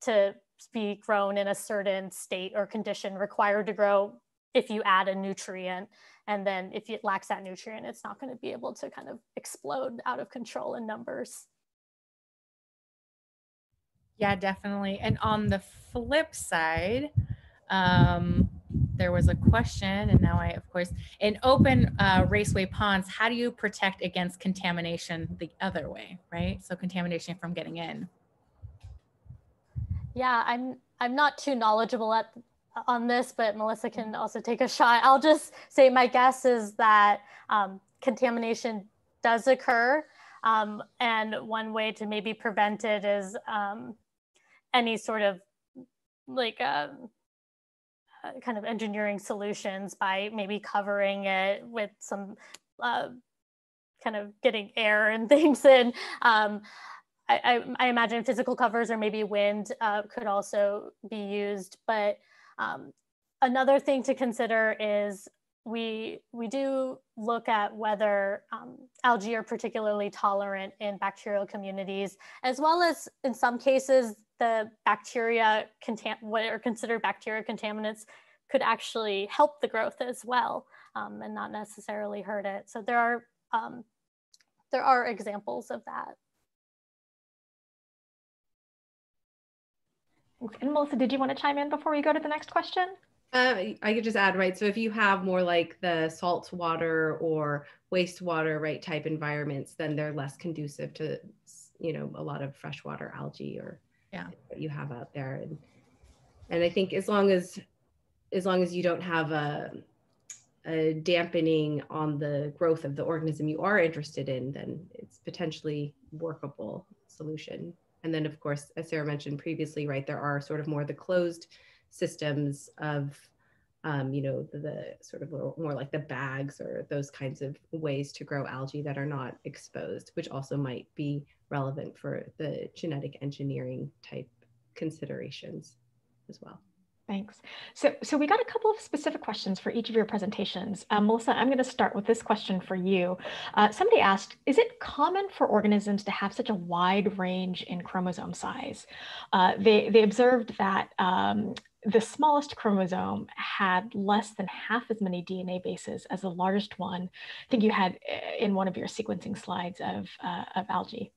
Speaker 4: to be grown in a certain state or condition required to grow if you add a nutrient and then if it lacks that nutrient it's not going to be able to kind of explode out of control in numbers
Speaker 1: yeah definitely and on the flip side um, there was a question, and now I, of course, in open uh, raceway ponds, how do you protect against contamination the other way, right? So contamination from getting in.
Speaker 4: Yeah, I'm I'm not too knowledgeable at on this, but Melissa can also take a shot. I'll just say my guess is that um, contamination does occur, um, and one way to maybe prevent it is um, any sort of like um, uh, kind of engineering solutions by maybe covering it with some uh, kind of getting air and [LAUGHS] things in. Um, I, I, imagine physical covers or maybe wind uh, could also be used. But um, another thing to consider is we we do look at whether um, algae are particularly tolerant in bacterial communities, as well as in some cases the bacteria contam- what are considered bacteria contaminants could actually help the growth as well um, and not necessarily hurt it. So there are um, there are examples of that.
Speaker 2: And Melissa, did you want to chime in before we go to the next question?
Speaker 3: Uh, I could just add, right? So if you have more like the salt water or wastewater, right, type environments, then they're less conducive to, you know, a lot of freshwater algae or yeah, what you have out there. And, and I think as long as, as long as you don't have a, a dampening on the growth of the organism you are interested in, then it's potentially workable solution. And then of course, as Sarah mentioned previously, right, there are sort of more the closed systems of um, you know, the, the, sort of more like the bags or those kinds of ways to grow algae that are not exposed, which also might be relevant for the genetic engineering type considerations as well.
Speaker 2: Thanks. So, so we got a couple of specific questions for each of your presentations. Um, Melissa, I'm going to start with this question for you. Uh, somebody asked, is it common for organisms to have such a wide range in chromosome size? Uh, they, they observed that um, the smallest chromosome had less than half as many DNA bases as the largest one. I think you had uh, in one of your sequencing slides of, uh, of algae.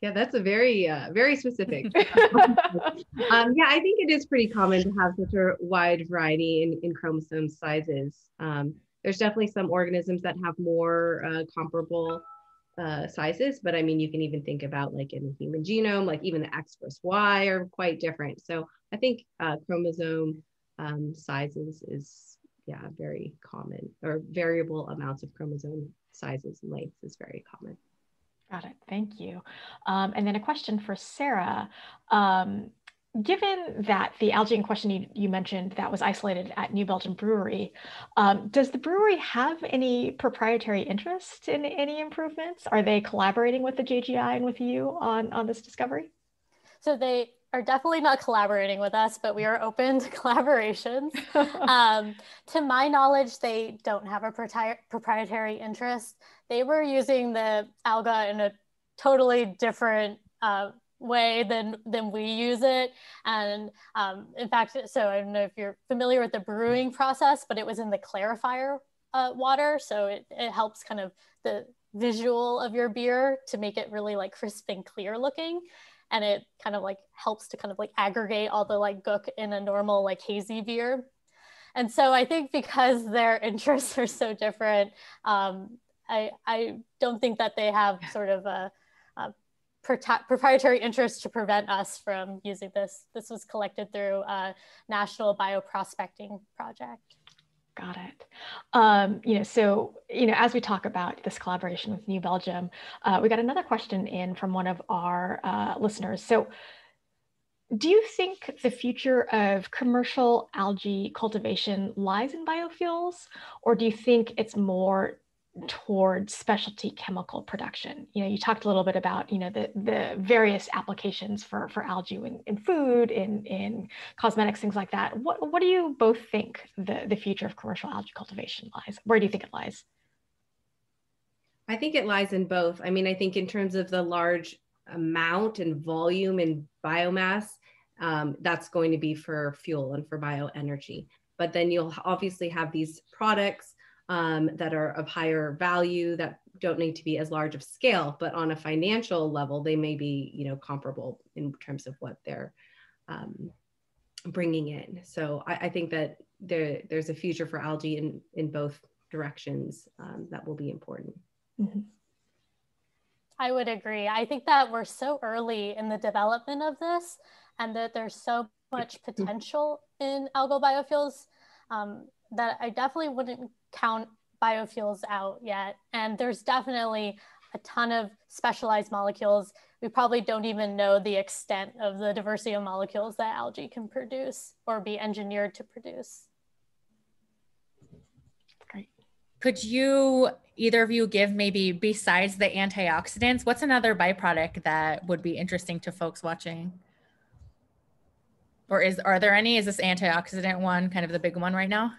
Speaker 3: Yeah, that's a very, uh, very specific. [LAUGHS] um, yeah, I think it is pretty common to have such a wide variety in, in chromosome sizes. Um, there's definitely some organisms that have more uh, comparable uh, sizes, but I mean, you can even think about like in the human genome, like even the X versus Y are quite different. So I think uh, chromosome um, sizes is, yeah, very common or variable amounts of chromosome sizes and lengths is very common.
Speaker 2: Got it. Thank you. Um, and then a question for Sarah. Um, given that the algae in question you, you, mentioned that was isolated at New Belgium Brewery, um, does the brewery have any proprietary interest in any improvements? Are they collaborating with the JGI and with you on, on this discovery?
Speaker 4: So they are definitely not collaborating with us, but we are open to [LAUGHS] collaborations. [LAUGHS] um, to my knowledge, they don't have a proprietary interest. They were using the alga in a totally different uh, way than than we use it. And um, in fact, so I don't know if you're familiar with the brewing process, but it was in the clarifier uh, water, so it, it helps kind of the visual of your beer to make it really like crisp and clear looking and it kind of like helps to kind of like aggregate all the like gook in a normal like hazy beer. And so I think because their [LAUGHS] interests are so different, um, I, I don't think that they have sort of a, a proprietary interest to prevent us from using this. This was collected through a national bioprospecting project.
Speaker 2: Got it. Um, you know, so you know, as we talk about this collaboration with New Belgium, uh, we got another question in from one of our uh, listeners. So, do you think the future of commercial algae cultivation lies in biofuels, or do you think it's more towards specialty chemical production. You know, you talked a little bit about, you know, the, the various applications for, for algae in, in food, in, in cosmetics, things like that. What, what do you both think the, the future of commercial algae cultivation lies? Where do you think it lies?
Speaker 3: I think it lies in both. I mean, I think in terms of the large amount and volume and biomass, um, that's going to be for fuel and for bioenergy. But then you'll obviously have these products um, that are of higher value that don't need to be as large of scale, but on a financial level, they may be, you know, comparable in terms of what they're um, bringing in. So I, I, think that there, there's a future for algae in, in both directions um, that will be important. Mm-hmm.
Speaker 4: I would agree. I think that we're so early in the development of this and that there's so much potential in algal biofuels um, that I definitely wouldn't count biofuels out yet. And there's definitely a ton of specialized molecules. We probably don't even know the extent of the diversity of molecules that algae can produce or be engineered to produce.
Speaker 1: Great. Could you, either of you, give maybe besides the antioxidants, what's another byproduct that would be interesting to folks watching? Or is are there any? Is this antioxidant one kind of the big one right now?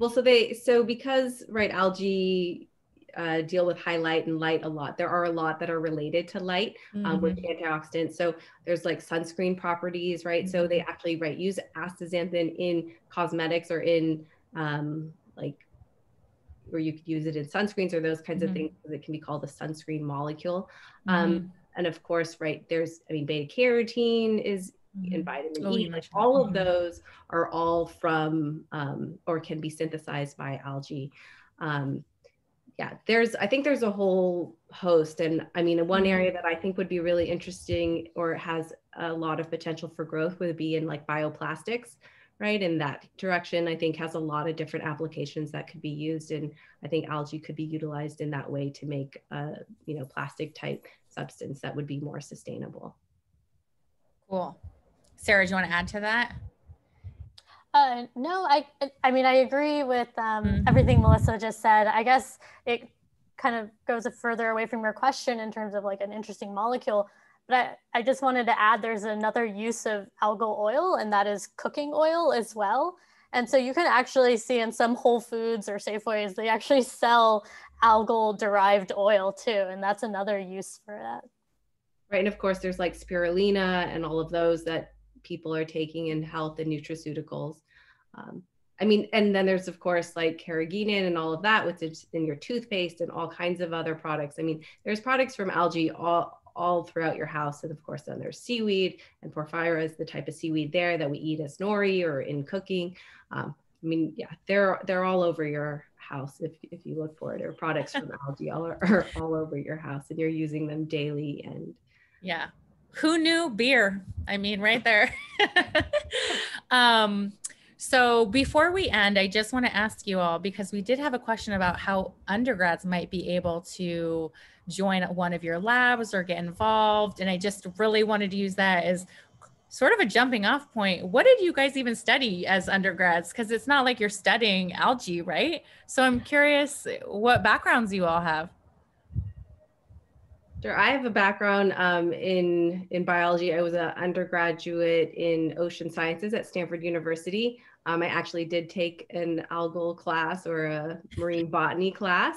Speaker 3: Well, so they so because right algae uh, deal with high light and light a lot. There are a lot that are related to light um, mm-hmm. with antioxidants. So there's like sunscreen properties, right? Mm-hmm. So they mm-hmm. actually right use astaxanthin in cosmetics or in um, like where you could use it in sunscreens or those kinds mm-hmm. of things that can be called a sunscreen molecule. Um, mm-hmm. and of course, right there's I mean beta carotene is and mm-hmm. vitamin oh, E. all of those are all from um, or can be synthesized by algae. Um, yeah, there's I think there's a whole host, and I mean one mm-hmm. area that I think would be really interesting or has a lot of potential for growth would be in like bioplastics, right? In that direction, I think has a lot of different applications that could be used, and I think algae could be utilized in that way to make a you know plastic type substance that would be more sustainable.
Speaker 1: Cool. Sarah, do you want to add to that?
Speaker 4: Uh, no, I I mean I agree with um, mm-hmm. everything Melissa just said. I guess it kind of goes further away from your question in terms of like an interesting molecule. But I, I just wanted to add there's another use of algal oil, and that is cooking oil as well. And so you can actually see in some Whole Foods or Safeways, they actually sell algal derived oil too. And that's another use for that.
Speaker 3: Right. And of course, there's like spirulina and all of those that people are taking in health and nutraceuticals. Um, I mean, and then there's of course like carrageenan and all of that, which is in your toothpaste and all kinds of other products. I mean, there's products from algae all all throughout your house, and of course then there's seaweed and porphyra is the type of seaweed there that we eat as nori or in cooking. Um, I mean, yeah, they're they're all over your house if if you look for it, or products from [LAUGHS] algae all are [LAUGHS] all over your house, and you're using them daily and
Speaker 1: yeah who knew beer? I mean, right there. [LAUGHS] um, so before we end, I just want to ask you all because we did have a question about how undergrads might be able to join one of your labs or get involved. And I just really wanted to use that as sort of a jumping off point. What did you guys even study as undergrads? Because it's not like you're studying algae, right? So I'm curious what backgrounds you all have.
Speaker 3: Sure. I have a background um, in in biology. I was an undergraduate in ocean sciences at Stanford University. Um, I actually did take an algal class or a marine botany class,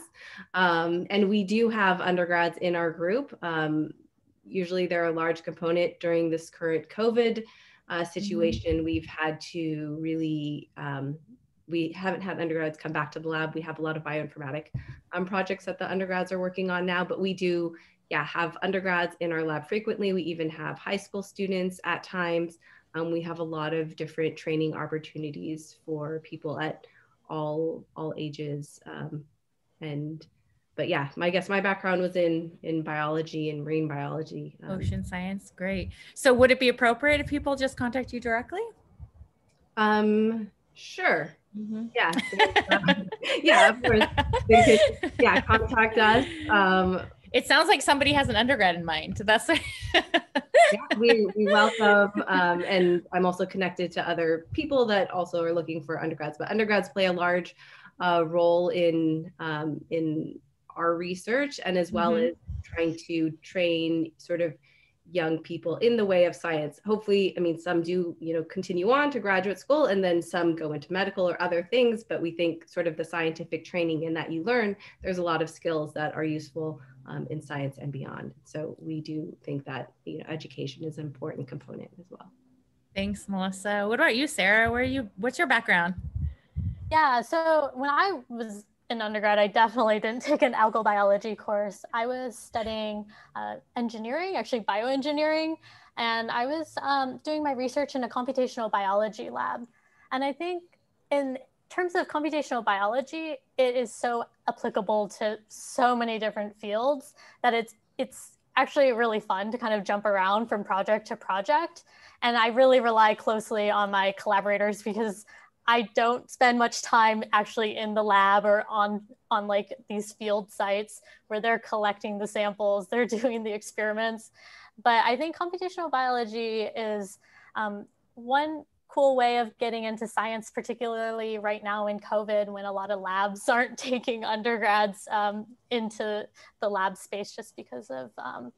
Speaker 3: um, and we do have undergrads in our group. Um, usually, they're a large component during this current COVID uh, mm-hmm. situation. Mm-hmm. We've had to really um, we haven't had undergrads come back to the lab. We have a lot of bioinformatic um, projects that the undergrads are working on now, but we do yeah, have undergrads in our lab frequently. We even have high school students at times. Um, we have a lot of different training opportunities for people at all all ages. Um, and but yeah, my guess my background was in in biology and marine biology.
Speaker 1: Um, Ocean science, great. So would it be appropriate if people just contact you directly?
Speaker 3: Um, sure. Mm-hmm. Yeah. [LAUGHS] yeah, of course. Could, yeah, contact us. Um,
Speaker 1: it sounds like somebody has an undergrad in mind. That's [LAUGHS]
Speaker 3: yeah, we, we welcome, um, and I'm also connected to other people that also are looking for undergrads. But undergrads play a large uh, role in um, in our research, and as well mm-hmm. as trying to train sort of young people in the way of science. Hopefully, I mean, some do, you know, continue on to graduate school and then some go into medical or other things, but we think sort of the scientific training in that you learn, there's a lot of skills that are useful um, in science and beyond. So we do think that, you know, education is an important component as well.
Speaker 1: Thanks, Melissa. What about you, Sarah? Where are you, what's your background?
Speaker 4: Yeah, so when I was in undergrad, I definitely didn't take an algal biology course. I was studying uh, engineering, actually bioengineering, and I was um, doing my research in a computational biology lab. And I think in terms of computational biology, it is so applicable to so many different fields that it's it's actually really fun to kind of jump around from project to project. And I really rely closely on my collaborators because I don't spend much time actually in the lab or on on like these field sites where they're collecting the samples, they're [LAUGHS] doing the experiments. But I think computational biology is um, one cool way of getting into science, particularly right now in COVID when a lot of labs [LAUGHS] aren't taking undergrads um, into the lab space just because of um,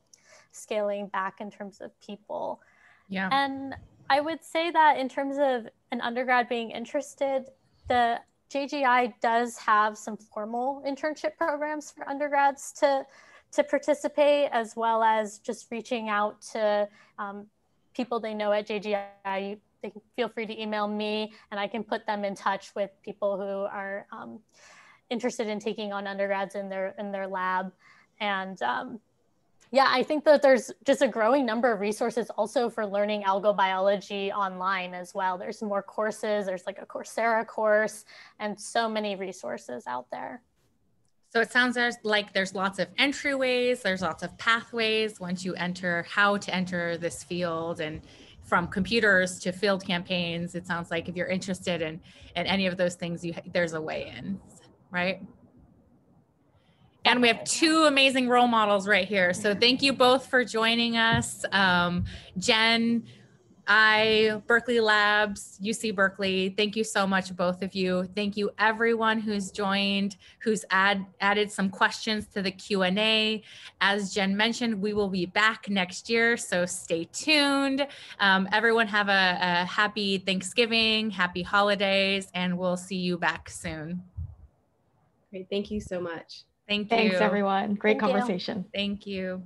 Speaker 4: scaling back in terms of people.
Speaker 1: Yeah.
Speaker 4: And I would say that in terms of an undergrad being interested, the JGI does have some formal internship programs for undergrads to to participate, as well as just reaching out to um, people they know at JGI. They can feel free to email me, and I can put them in touch with people who are um, interested in taking on undergrads in their in their lab. And um, yeah, I think that there's just a growing number of resources also for learning algal biology online as well. There's more courses, there's like a Coursera course, and so many resources out there.
Speaker 1: So it sounds like there's lots of entryways, there's lots of pathways once you enter how to enter this field and from computers to field campaigns. It sounds like if you're interested in, in any of those things, you there's a way in, right? And we have two amazing role models right here. So thank you both for joining us. Um, Jen, I, Berkeley Labs, UC Berkeley, thank you so much, both of you. Thank you everyone who's joined, who's add, added some questions to the Q&A. As Jen mentioned, we will be back next year, so stay tuned. Um, everyone have a, a happy Thanksgiving, happy holidays, and we'll see you back soon.
Speaker 3: Great, thank you so much.
Speaker 1: Thank
Speaker 2: Thanks, everyone. Great
Speaker 4: Thank you.
Speaker 2: conversation.
Speaker 1: Thank you.